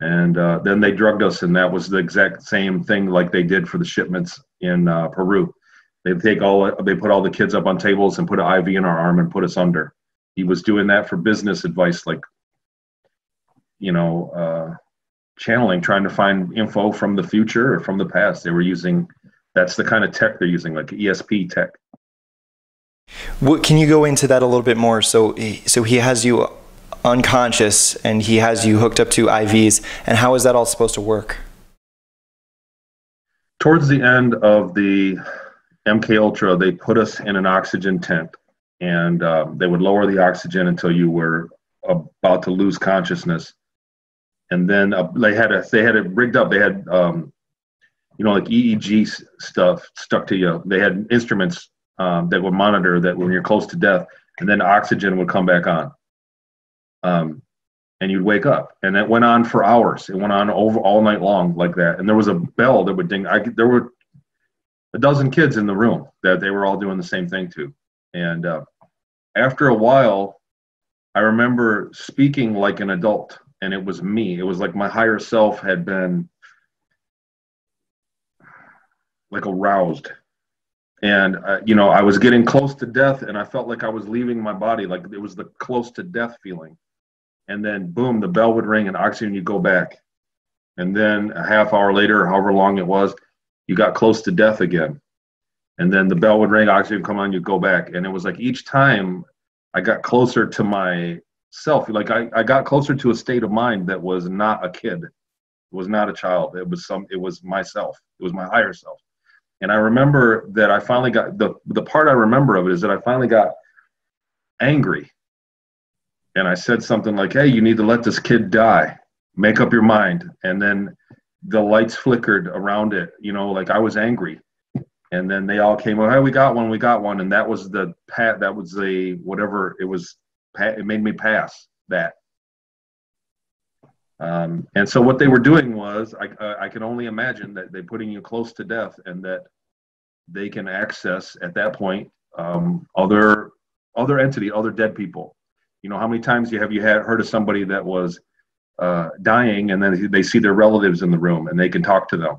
and uh, then they drugged us, and that was the exact same thing like they did for the shipments in uh, Peru. They take all they put all the kids up on tables and put an IV in our arm and put us under. He was doing that for business advice, like you know, uh, channeling, trying to find info from the future or from the past. They were using that's the kind of tech they're using, like ESP tech. What, can you go into that a little bit more? So, so he has you unconscious and he has you hooked up to IVs. And how is that all supposed to work? Towards the end of the MK Ultra, they put us in an oxygen tent, and um, they would lower the oxygen until you were about to lose consciousness. And then uh, they had a, they had it rigged up. They had um, you know like EEG stuff stuck to you. They had instruments um, that would monitor that when you're close to death, and then oxygen would come back on. Um, and you'd wake up. And it went on for hours. It went on over all night long like that. And there was a bell that would ding. I, there were a dozen kids in the room that they were all doing the same thing to. And uh, after a while i remember speaking like an adult and it was me. It was like my higher self had been like aroused and uh, you know i was getting close to death and i felt like i was leaving my body like it was the close to death feeling and then boom, the bell would ring and oxygen, you go back. And then a half hour later, however long it was, you got close to death again. And then the bell would ring, oxygen come on, you go back. And it was like each time I got closer to myself, like I, I got closer to a state of mind that was not a kid. It was not a child. It was some it was myself. It was my higher self. And I remember that I finally got the the part I remember of it is that I finally got angry and I said something like, "Hey, you need to let this kid die. Make up your mind." And then the lights flickered around it. You know, like I was angry, and then they all came. Oh, hey, we got one. We got one. And that was the pat. That was the whatever it was. It made me pass that. Um, and so what they were doing was, I, uh, I can only imagine that they're putting you close to death, and that they can access at that point um, other other entity, other dead people you know, how many times you have you had heard of somebody that was uh, dying and then they see their relatives in the room and they can talk to them?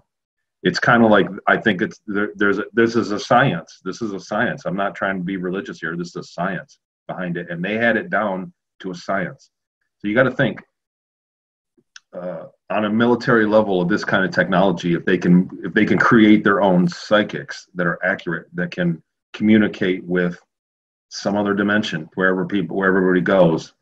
It's kind of like I think it's there, there's a, this is a science. This is a science. I'm not trying to be religious here. This is a science behind it, and they had it down to a science. So you got to think uh, on a military level of this kind of technology. If they can if they can create their own psychics that are accurate, that can communicate with some other dimension wherever people where everybody goes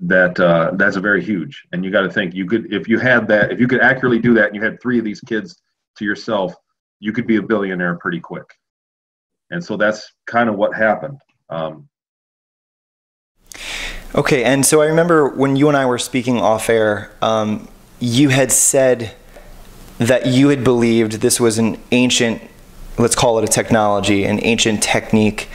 that uh, that's a very huge and you got to think you could if you had that if you could accurately do that and you had three of these kids to yourself you could be a billionaire pretty quick. And so that's kind of what happened. Um, okay, and so I remember when you and I were speaking off air, um, you had said that you had believed this was an ancient, let's call it a technology, an ancient technique.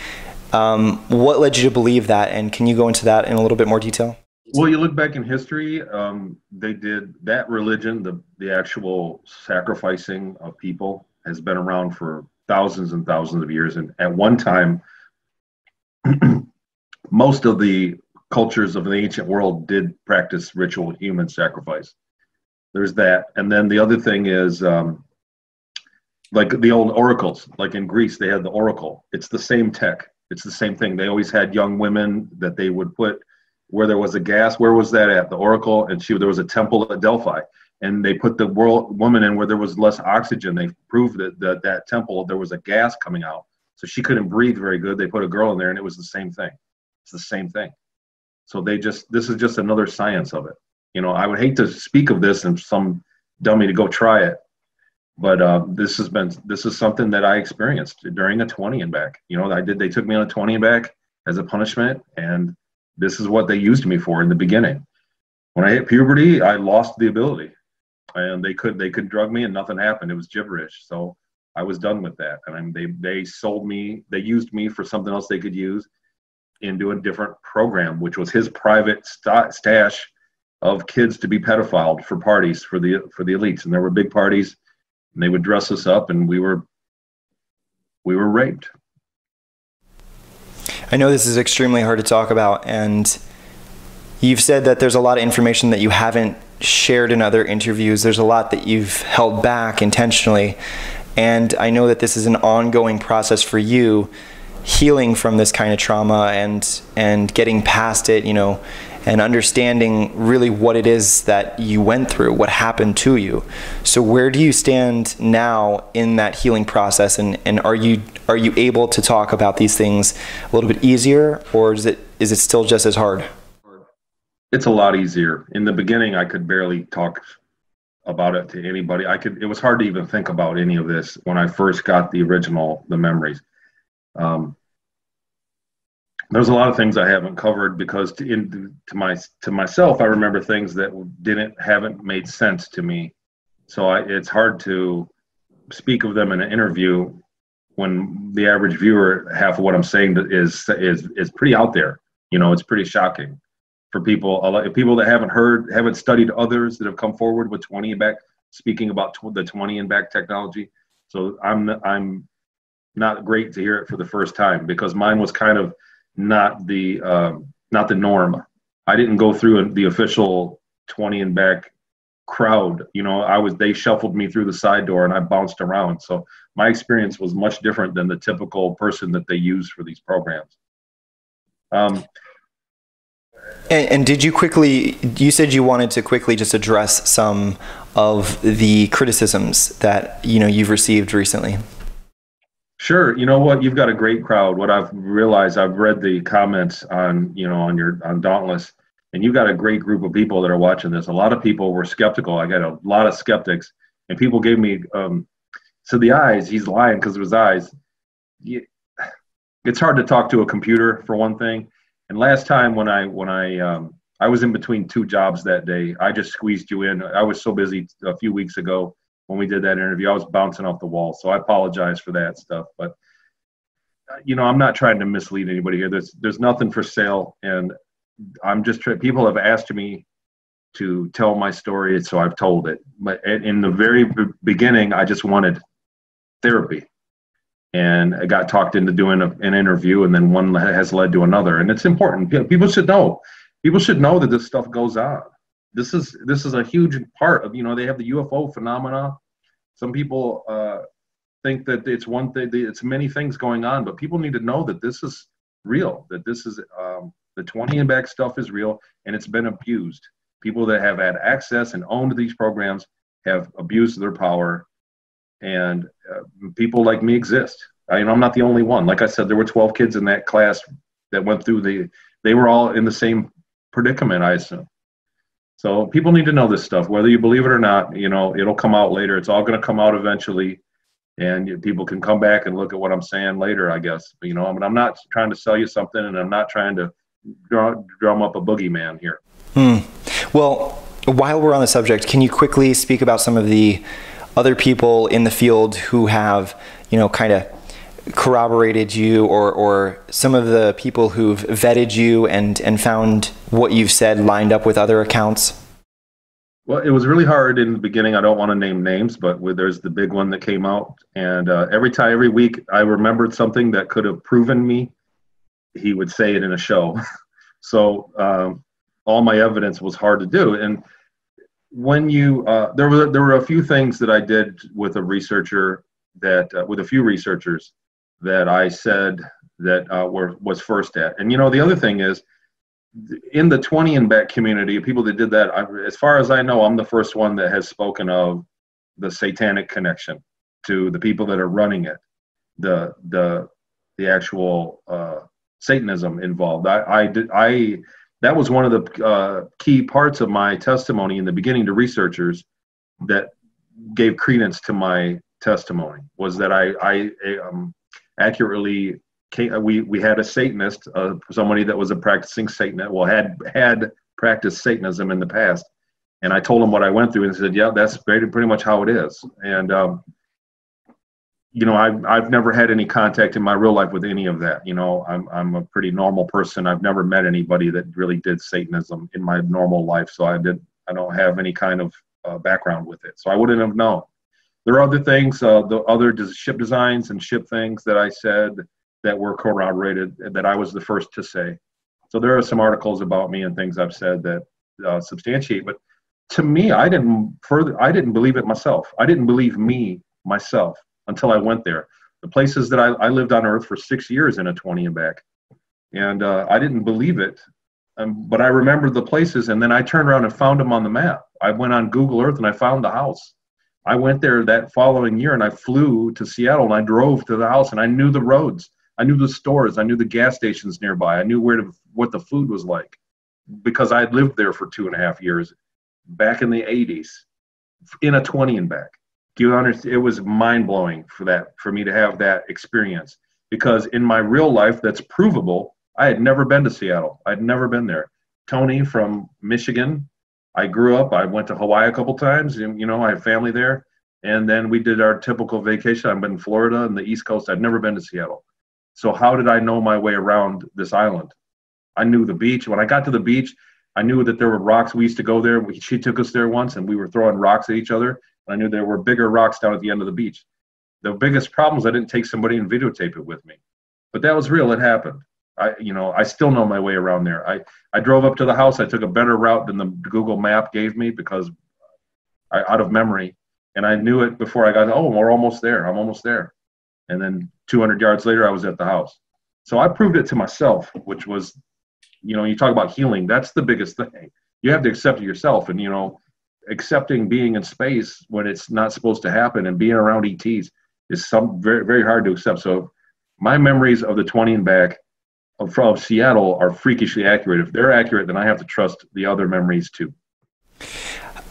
Um, what led you to believe that, and can you go into that in a little bit more detail? Well, you look back in history, um, they did that religion, the, the actual sacrificing of people, has been around for thousands and thousands of years. And at one time, most of the cultures of the ancient world did practice ritual human sacrifice. There's that. And then the other thing is um, like the old oracles, like in Greece, they had the oracle. It's the same tech, it's the same thing. They always had young women that they would put where there was a gas. Where was that at? The Oracle, and she there was a temple at Delphi, and they put the world woman in where there was less oxygen. They proved that that, that temple there was a gas coming out, so she couldn't breathe very good. They put a girl in there, and it was the same thing. It's the same thing. So they just this is just another science of it. You know, I would hate to speak of this and some dummy to go try it, but uh, this has been this is something that I experienced during a 20 and back. You know, I did. They took me on a 20 and back as a punishment, and this is what they used me for in the beginning. When I hit puberty, I lost the ability, and they could they could drug me and nothing happened. It was gibberish. So I was done with that, and I they they sold me. They used me for something else they could use into a different program, which was his private st- stash of kids to be pedophiled for parties for the for the elites, and there were big parties, and they would dress us up, and we were we were raped. I know this is extremely hard to talk about, and you've said that there's a lot of information that you haven't shared in other interviews. There's a lot that you've held back intentionally, and I know that this is an ongoing process for you, healing from this kind of trauma and and getting past it. You know, and understanding really what it is that you went through, what happened to you. So where do you stand now in that healing process and, and are you are you able to talk about these things a little bit easier or is it is it still just as hard? It's a lot easier. In the beginning I could barely talk about it to anybody. I could it was hard to even think about any of this when I first got the original the memories. Um, there's a lot of things I haven't covered because to, in, to my to myself I remember things that didn't haven't made sense to me. So I, it's hard to speak of them in an interview when the average viewer half of what I'm saying is is is pretty out there. You know, it's pretty shocking for people. A lot, people that haven't heard, haven't studied others that have come forward with 20 and back speaking about the 20 and back technology. So I'm I'm not great to hear it for the first time because mine was kind of not the um, not the norm. I didn't go through the official 20 and back crowd. You know, I was they shuffled me through the side door and I bounced around. So my experience was much different than the typical person that they use for these programs. Um, and, and, did you quickly? You said you wanted to quickly just address some of the criticisms that you know you've received recently. Sure. You know what? You've got a great crowd. What I've realized, I've read the comments on, you know, on your on Dauntless, and you've got a great group of people that are watching this. A lot of people were skeptical. I got a lot of skeptics, and people gave me um, so the eyes. He's lying because of his eyes. It's hard to talk to a computer for one thing. And last time when I when I um, I was in between two jobs that day, I just squeezed you in. I was so busy a few weeks ago when we did that interview. I was bouncing off the wall, so I apologize for that stuff. But uh, you know, I'm not trying to mislead anybody here. There's there's nothing for sale, and I'm just trying. People have asked me to tell my story, so I've told it. But in the very beginning, I just wanted therapy, and I got talked into doing a, an interview, and then one has led to another. And it's important. People should know. People should know that this stuff goes on this is this is a huge part of you know they have the UFO phenomena. Some people uh, think that it's one thing, it's many things going on, but people need to know that this is real. That this is um, the 20 and back stuff is real, and it's been abused. People that have had access and owned these programs have abused their power, and uh, people like me exist. I, know, I'm not the only one. Like I said, there were 12 kids in that class that went through the. They were all in the same predicament, I assume. So people need to know this stuff, whether you believe it or not. You know, it'll come out later. It's all going to come out eventually. and people can come back and look at what I'm saying later, I guess. You know, I mean, I'm not trying to sell you something, and I'm not trying to drum up a boogeyman here. Hmm. Well, while we're on the subject, can you quickly speak about some of the other people in the field who have, you know, kind of corroborated you or, or some of the people who've vetted you and, and found what you've said lined up with other accounts? Well, it was really hard in the beginning. I don't want to name names, but there's the big one that came out, and uh, every time, every week, I remembered something that could have proven me. He would say it in a show, so um, all my evidence was hard to do. And when you, uh, there were there were a few things that I did with a researcher that uh, with a few researchers that I said that uh, were was first at. And you know, the other thing is in the 20 and back community, people that did that, I, as far as I know, I'm the first one that has spoken of the satanic connection to the people that are running it, the the the actual uh, Satanism involved. I I did I that was one of the uh, key parts of my testimony in the beginning to researchers that gave credence to my testimony was that I I um, accurately we we had a Satanist, uh, somebody that was a practicing Satanist, well had had practiced Satanism in the past, and I told him what I went through, and he said, "Yeah, that's pretty pretty much how it is." And um, you know, I've I've never had any contact in my real life with any of that. You know, I'm I'm a pretty normal person. I've never met anybody that really did Satanism in my normal life, so I did I don't have any kind of uh, background with it, so I wouldn't have known. There are other things, uh, the other ship designs and ship things that I said that were corroborated that I was the first to say. So there are some articles about me and things I've said that uh, substantiate. But to me, I didn't further. I didn't believe it myself. I didn't believe me myself until I went there. The places that I, I lived on Earth for six years in a 20 and back, and uh, I didn't believe it. Um, but I remembered the places, and then I turned around and found them on the map. I went on Google Earth and I found the house. I went there that following year and I flew to Seattle and I drove to the house and I knew the roads. I knew the stores. I knew the gas stations nearby. I knew where to, what the food was like because I had lived there for two and a half years back in the 80s in a 20 and back. Do you understand? It was mind blowing for that, for me to have that experience because in my real life, that's provable. I had never been to Seattle. I'd never been there. Tony from Michigan I grew up. I went to Hawaii a couple times, and you know, I have family there. And then we did our typical vacation. I've been in Florida and the East Coast. I've never been to Seattle. So how did I know my way around this island? I knew the beach. When I got to the beach, I knew that there were rocks. We used to go there. We, she took us there once, and we were throwing rocks at each other. And I knew there were bigger rocks down at the end of the beach. The biggest problem is I didn't take somebody and videotape it with me, but that was real. It happened. I, you know, I still know my way around there. I, I drove up to the house. I took a better route than the Google map gave me because I, out of memory, and I knew it before I got. Oh, we're almost there. I'm almost there. And then 200 yards later, I was at the house. So I proved it to myself, which was, you know, you talk about healing. That's the biggest thing. You have to accept it yourself, and you know, accepting being in space when it's not supposed to happen and being around ETs is some very very hard to accept. So my memories of the 20 and back from Seattle are freakishly accurate. If they're accurate, then I have to trust the other memories too.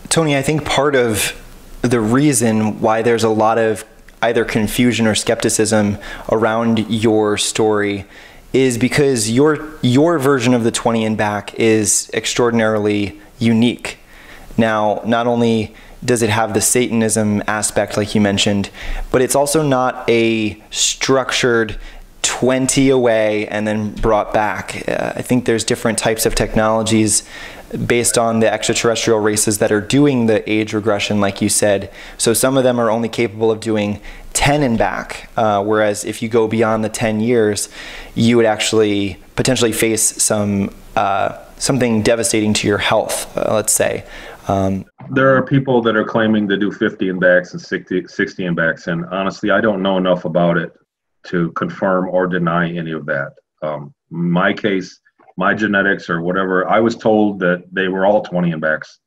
Tony, I think part of the reason why there's a lot of either confusion or skepticism around your story is because your your version of the 20 and back is extraordinarily unique. Now, not only does it have the Satanism aspect, like you mentioned, but it's also not a structured 20 away and then brought back. Uh, I think there's different types of technologies based on the extraterrestrial races that are doing the age regression, like you said. So some of them are only capable of doing 10 and back, uh, whereas if you go beyond the 10 years, you would actually potentially face some uh, something devastating to your health, uh, let's say. Um, there are people that are claiming to do 50 and backs and 60, 60 and backs, and honestly, I don't know enough about it to confirm or deny any of that. Um, my case, my genetics or whatever, I was told that they were all 20 and backs,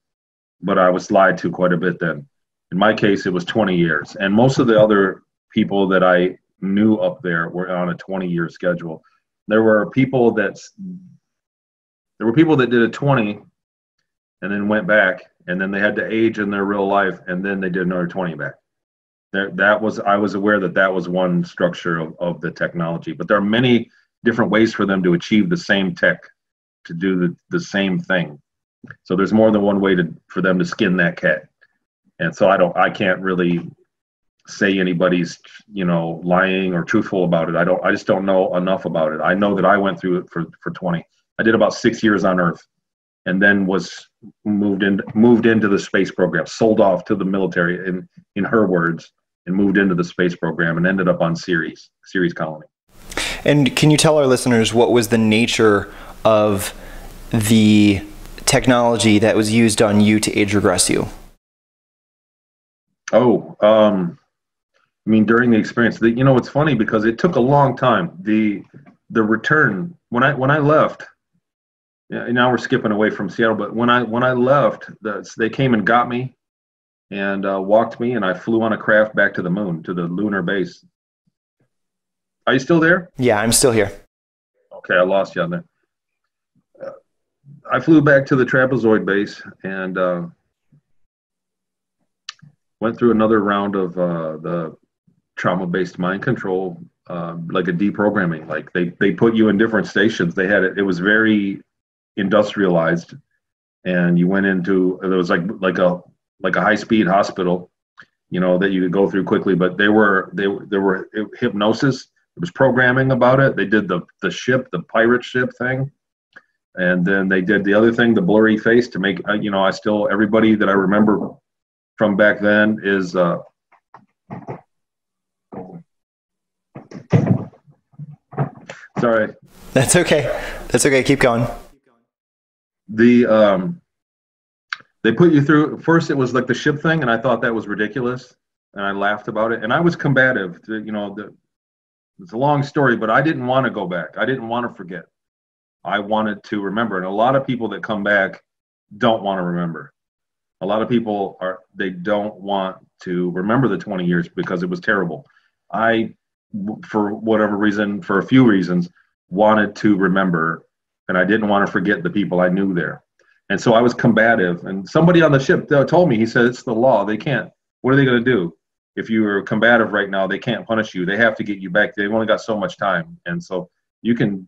but I was lied to quite a bit then. In my case, it was 20 years. And most of the other people that I knew up there were on a 20 year schedule. There were people that there were people that did a 20 and then went back and then they had to age in their real life and then they did another 20 back. There, that was I was aware that that was one structure of, of the technology, but there are many different ways for them to achieve the same tech, to do the, the same thing. So there's more than one way to for them to skin that cat. And so I don't I can't really say anybody's you know lying or truthful about it. I don't I just don't know enough about it. I know that I went through it for for 20. I did about 6 years on earth and then was moved in moved into the space program, sold off to the military in in her words and moved into the space program and ended up on Ceres, Ceres Colony. And can you tell our listeners what was the nature of the technology that was used on you to age regress you? Oh, um, I mean, during the experience, the, you know, it's funny because it took a long time. The the return when I when I left, yeah, now we're skipping away from Seattle, but when I when I left, the, they came and got me and uh, walked me, and I flew on a craft back to the moon to the lunar base. Are you still there? Yeah, I'm still here. Okay, I lost you on there. Uh, I flew back to the trapezoid base and uh, went through another round of uh, the trauma-based mind control, uh, like a deprogramming. Like they they put you in different stations. They had it. It was very industrialized, and you went into it was like like a like a high-speed hospital, you know, that you could go through quickly. But they were they there were hypnosis it was programming about it. They did the the ship, the pirate ship thing, and then they did the other thing, the blurry face to make uh, you know I still everybody that I remember from back then is. Uh, sorry. That's okay. That's okay. Keep going. The um, they put you through. First, it was like the ship thing, and I thought that was ridiculous, and I laughed about it. And I was combative. To, you know, the, it's a long story, but I didn't want to go back. I didn't want to forget. I wanted to remember. And a lot of people that come back don't want to remember. A lot of people are they don't want to remember the 20 years because it was terrible. I for whatever reason, for a few reasons, wanted to remember and I didn't want to forget the people I knew there. And so I was combative. And somebody on the ship told me, he said, it's the law. They can't. What are they going to do? if you are combative right now, they can't punish you. They have to get you back. They've only got so much time, and so you can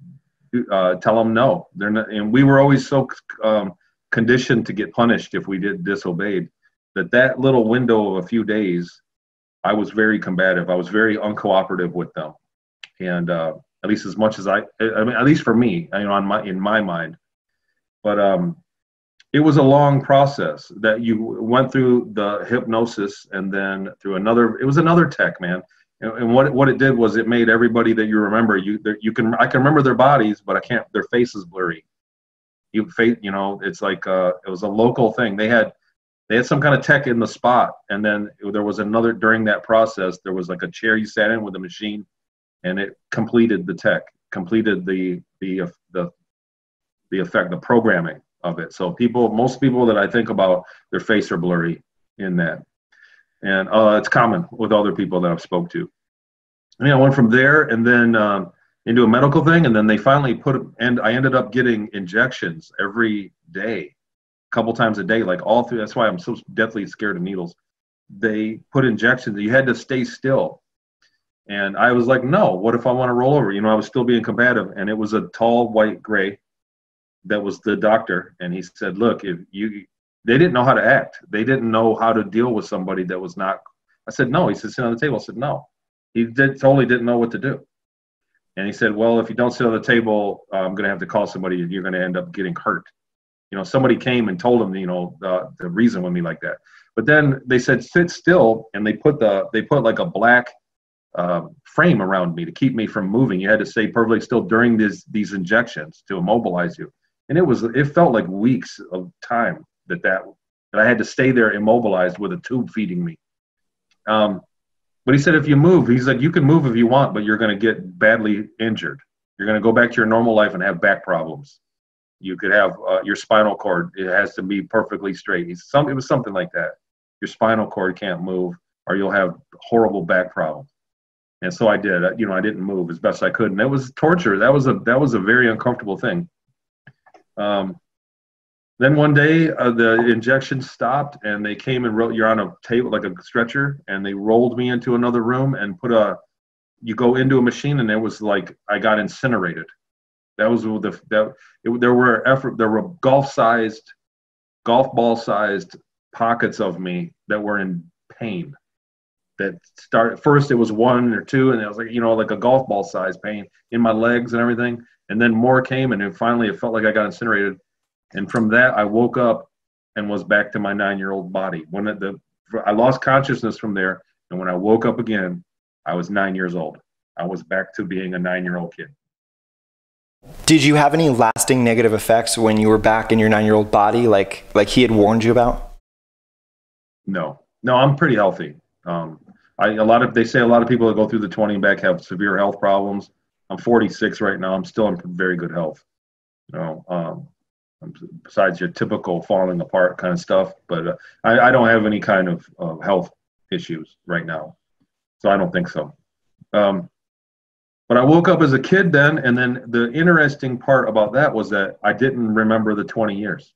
uh, tell them no. They're not. And we were always so um, conditioned to get punished if we did disobeyed that that little window of a few days, I was very combative. I was very uncooperative with them, and uh, at least as much as I, I mean, at least for me, you know, on my in my mind. But um, it was a long process that you went through the hypnosis and then through another it was another tech man. And, what what it did was it made everybody that you remember you you can i can remember their bodies but i can't their face is blurry. You face you know it's like uh, it was a local thing. They had they had some kind of tech in the spot. And then there was another during that process there was like a chair you sat in with a machine and it completed the tech completed the the the the effect the programming of it. So people, most people that I think about, their face are blurry in that, and uh, it's common with other people that I've spoke to. And I went from there and then um, into a medical thing, and then they finally put and I ended up getting injections every day, a couple times a day, like all through. That's why I'm so deathly scared of needles. They put injections. You had to stay still. And I was like, no, what if I want to roll over? You know, I was still being combative. And it was a tall white gray that was the doctor, and he said, "Look, if you," they didn't know how to act. They didn't know how to deal with somebody that was not. I said, "No." He said, "Sit on the table." I said, "No." He did, totally didn't know what to do. And he said, "Well, if you don't sit on the table, I'm going to have to call somebody, and you're going to end up getting hurt." You know, somebody came and told him, you know, the, the reason with me like that. But then they said, "Sit still," and they put the they put like a black uh, frame around me to keep me from moving. You had to stay perfectly still during these these injections to immobilize you and it was it felt like weeks of time that that that I had to stay there immobilized with a tube feeding me. Um, but he said if you move, he's like you can move if you want, but you're going to get badly injured. You're going to go back to your normal life and have back problems. You could have uh, your spinal cord; it has to be perfectly straight. He's some it was something like that. Your spinal cord can't move, or you'll have horrible back problems. And so I did. You know, I didn't move as best I could, and it was torture. That was a that was a very uncomfortable thing. Um, then one day uh, the injection stopped and they came and wrote you're on a table like a stretcher and they rolled me into another room and put a you go into a machine and it was like i got incinerated. That was the that it, there were effort there were golf sized golf ball sized pockets of me that were in pain. That started first it was one or two and it was like you know like a golf ball size pain in my legs and everything and then more came and finally it felt like i got incinerated. And from that i woke up and was back to my nine year old body. When the i lost consciousness from there and when i woke up again i was nine years old. I was back to being a nine year old kid. Did you have any lasting negative effects when you were back in your nine year old body like like he had warned you about? No. No i'm pretty healthy. Um, I, a lot of they say a lot of people that go through the 20 and back have severe health problems. I'm 46 right now. I'm still in very good health. You know, um, besides your typical falling apart kind of stuff, but uh, I, I, don't have any kind of uh, health issues right now, so I don't think so. Um, but I woke up as a kid then, and then the interesting part about that was that I didn't remember the 20 years.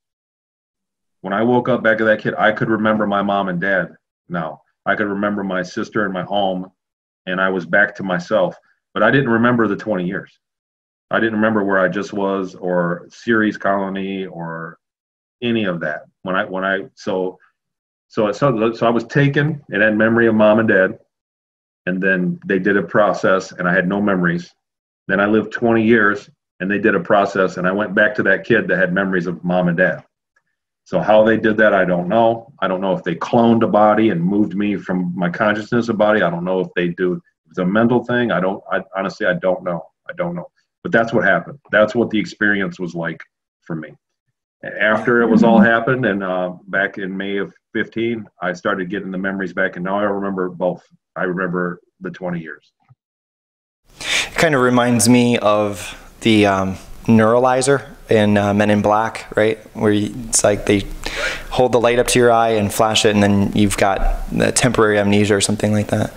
When I woke up back as that kid, I could remember my mom and dad now. I could remember my sister and my home, and I was back to myself. But I didn't remember the 20 years. I didn't remember where I just was, or Ceres Colony, or any of that. When I when I so so so so I was taken and had memory of mom and dad, and then they did a process, and I had no memories. Then I lived 20 years, and they did a process, and I went back to that kid that had memories of mom and dad. So how they did that, I don't know. I don't know if they cloned a body and moved me from my consciousness of body. I don't know if they do it's a mental thing. I don't. I honestly, I don't know. I don't know. But that's what happened. That's what the experience was like for me. After it was all happened, and uh, back in May of 15, I started getting the memories back, and now I remember both. I remember the 20 years. It kind of reminds me of the um, neuralizer in uh, Men in Black, right? Where you, it's like they hold the light up to your eye and flash it, and then you've got the temporary amnesia or something like that.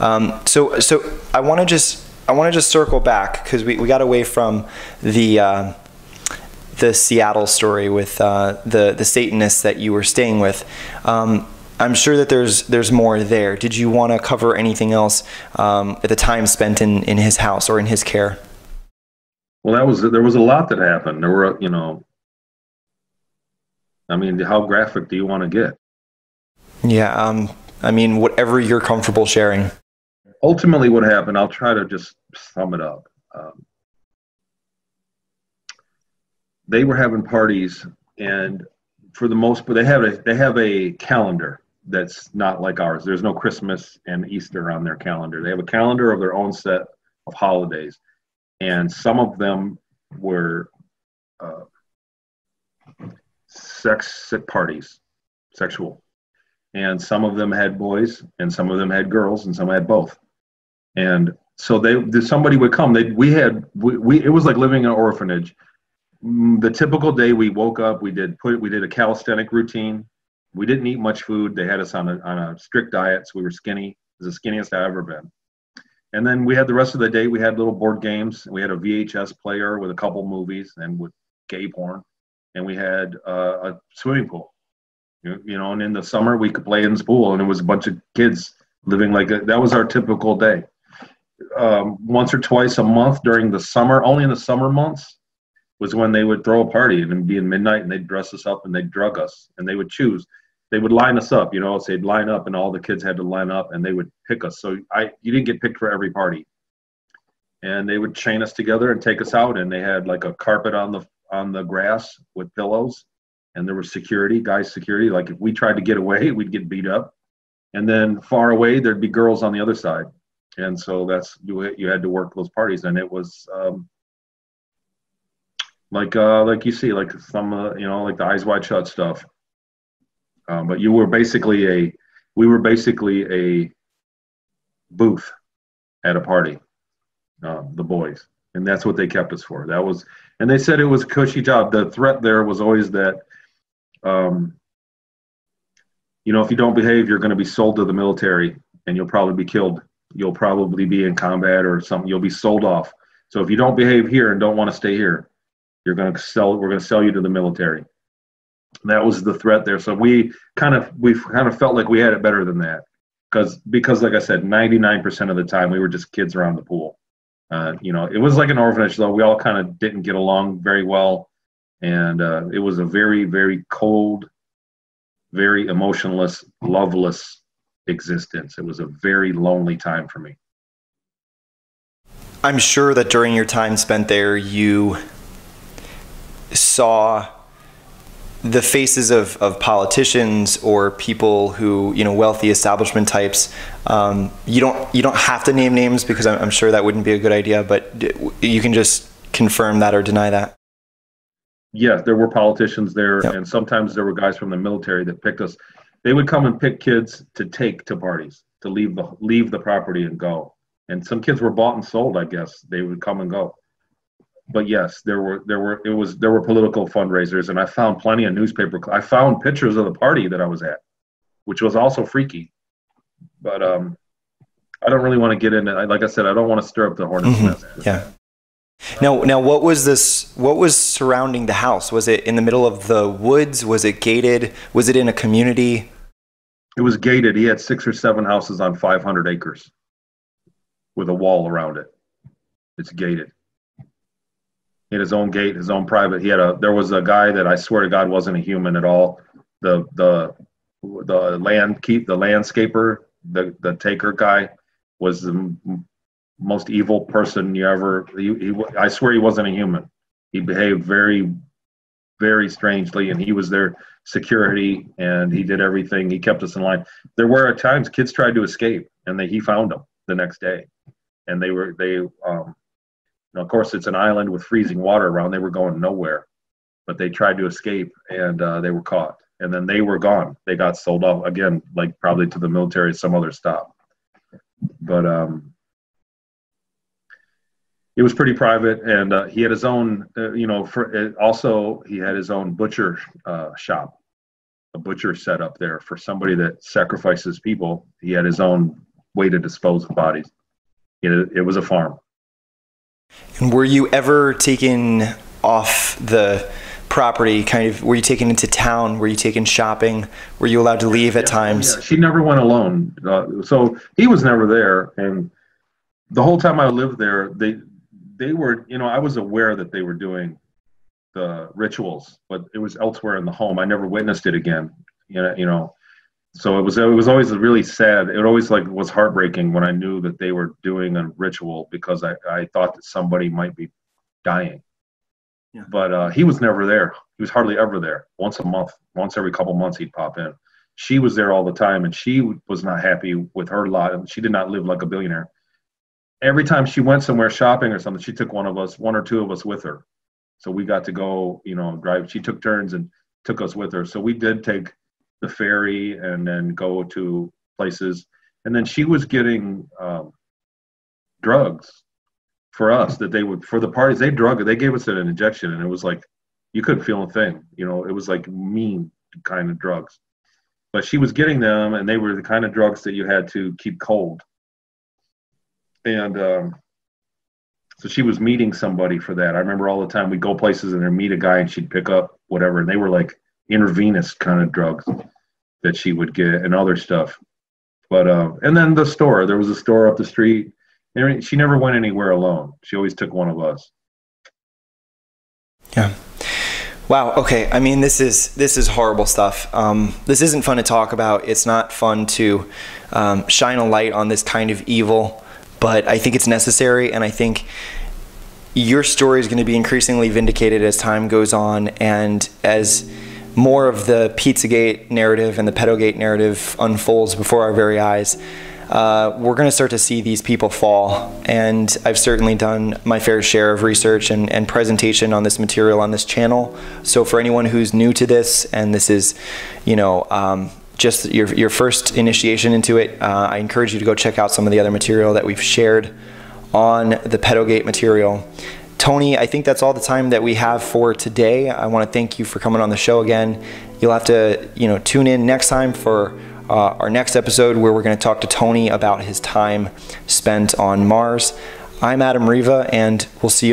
Um, so, so I want to just I want to just circle back because we, we got away from the uh, the Seattle story with uh, the the Satanists that you were staying with. Um, I'm sure that there's there's more there. Did you want to cover anything else um, at the time spent in, in his house or in his care? Well, that was there was a lot that happened. There were, you know, I mean, how graphic do you want to get? Yeah, um, I mean, whatever you're comfortable sharing. Ultimately, what happened? I'll try to just sum it up. Um, they were having parties, and for the most part, they have a they have a calendar that's not like ours. There's no Christmas and Easter on their calendar. They have a calendar of their own set of holidays and some of them were uh, sex parties, sexual, and some of them had boys, and some of them had girls, and some had both. And so they, somebody would come. They, we had, we, we, it was like living in an orphanage. Mm, the typical day, we woke up, we did put, we did a calisthenic routine. We didn't eat much food. They had us on a on a strict diet, so we were skinny. It was the skinniest I've ever been and then we had the rest of the day. We had little board games. We had a VHS player with a couple movies and with gay porn, and we had uh, a swimming pool. You, know, and in the summer we could play in the pool, and it was a bunch of kids living like a, that was our typical day. Um, once or twice a month during the summer, only in the summer months, was when they would throw a party and it'd be in midnight, and they'd dress us up and they'd drug us, and they would choose they would line us up, you know, so they'd line up and all the kids had to line up and they would pick us. So I you didn't get picked for every party. And they would chain us together and take us out and they had like a carpet on the on the grass with pillows and there was security, guys security. Like if we tried to get away, we'd get beat up. And then far away there'd be girls on the other side. And so that's you you had to work those parties and it was um like uh like you see like some uh, you know like the eyes wide shut stuff um, but you were basically a, we were basically a booth at a party, uh, the boys, and that's what they kept us for. That was, and they said it was a cushy job. The threat there was always that, um, you know, if you don't behave, you're going to be sold to the military, and you'll probably be killed. You'll probably be in combat or something. You'll be sold off. So if you don't behave here and don't want to stay here, you're going to sell. We're going to sell you to the military. That was the threat there. So we kind of we kind of felt like we had it better than that because because like I said, 99% of the time we were just kids around the pool. Uh, you know, it was like an orphanage though. We all kind of didn't get along very well, and uh, it was a very very cold, very emotionless, loveless existence. It was a very lonely time for me. I'm sure that during your time spent there, you saw the faces of, of politicians or people who you know wealthy establishment types um, you don't you don't have to name names because I'm, I'm, sure that wouldn't be a good idea but you can just confirm that or deny that yes there were politicians there yep. and sometimes there were guys from the military that picked us they would come and pick kids to take to parties to leave the leave the property and go and some kids were bought and sold i guess they would come and go but yes, there were there were it was there were political fundraisers, and I found plenty of newspaper. I found pictures of the party that I was at, which was also freaky. But um, I don't really want to get into. Like I said, I don't want to stir up the hornet's mm-hmm. nest. Yeah. Now, now, what was this? What was surrounding the house? Was it in the middle of the woods? Was it gated? Was it in a community? It was gated. He had six or seven houses on 500 acres, with a wall around it. It's gated. He had his own gate, his own private. He had a. There was a guy that I swear to God wasn't a human at all. The the the land keep the landscaper, the the taker guy, was the most evil person you ever. He, he I swear he wasn't a human. He behaved very very strangely, and he was their security, and he did everything. He kept us in line. There were at times kids tried to escape, and they, he found them the next day, and they were they um, know, of course, it's an island with freezing water around. They were going nowhere, but they tried to escape and uh, they were caught. And then they were gone. They got sold off again, like probably to the military, some other stop. But um, it was pretty private, and uh, he had his own. Uh, you know, for uh, also he had his own butcher uh, shop, a butcher set up there for somebody that sacrifices people. He had his own way to dispose of bodies. It, it was a farm. And were you ever taken off the property? Kind of, were you taken into town? Were you taken shopping? Were you allowed to leave at yeah, times? Yeah. She never went alone. Uh, so he was never there. And the whole time I lived there, they, they were, you know, I was aware that they were doing the rituals, but it was elsewhere in the home. I never witnessed it again. You know, you know, so it was it was always really sad. It always like was heartbreaking when I knew that they were doing a ritual because I, I thought that somebody might be dying. Yeah. But uh, he was never there. He was hardly ever there. Once a month, once every couple months, he'd pop in. She was there all the time, and she was not happy with her lot. She did not live like a billionaire. Every time she went somewhere shopping or something, she took one of us, one or two of us, with her. So we got to go, you know, drive. She took turns and took us with her. So we did take the ferry and then go to places. And then she was getting um, drugs for us that they would for the parties. They drug they gave us an injection, and it was like you couldn't feel a thing. You know, it was like mean kind of drugs. But she was getting them, and they were the kind of drugs that you had to keep cold. And um, so she was meeting somebody for that. I remember all the time we'd go places and then meet a guy, and she'd pick up whatever, and they were like intravenous kind of drugs that she would get and other stuff. But uh, and then the store, there was a store up the street. She never went anywhere alone. She always took one of us. Yeah. Wow. Okay. I mean, this is this is horrible stuff. Um, this isn't fun to talk about. It's not fun to um, shine a light on this kind of evil. But I think it's necessary, and I think your story is going to be increasingly vindicated as time goes on, and as more of the Pizzagate narrative and the Pedogate narrative unfolds before our very eyes, uh, we're going to start to see these people fall. And I've certainly done my fair share of research and, and, presentation on this material on this channel. So for anyone who's new to this, and this is, you know, um, just your, your first initiation into it, uh, I encourage you to go check out some of the other material that we've shared on the Pedogate material. Tony, I think that's all the time that we have for today. I want to thank you for coming on the show again. You'll have to, you know, tune in next time for uh, our next episode where we're going to talk to Tony about his time spent on Mars. I'm Adam Riva, and we'll see you.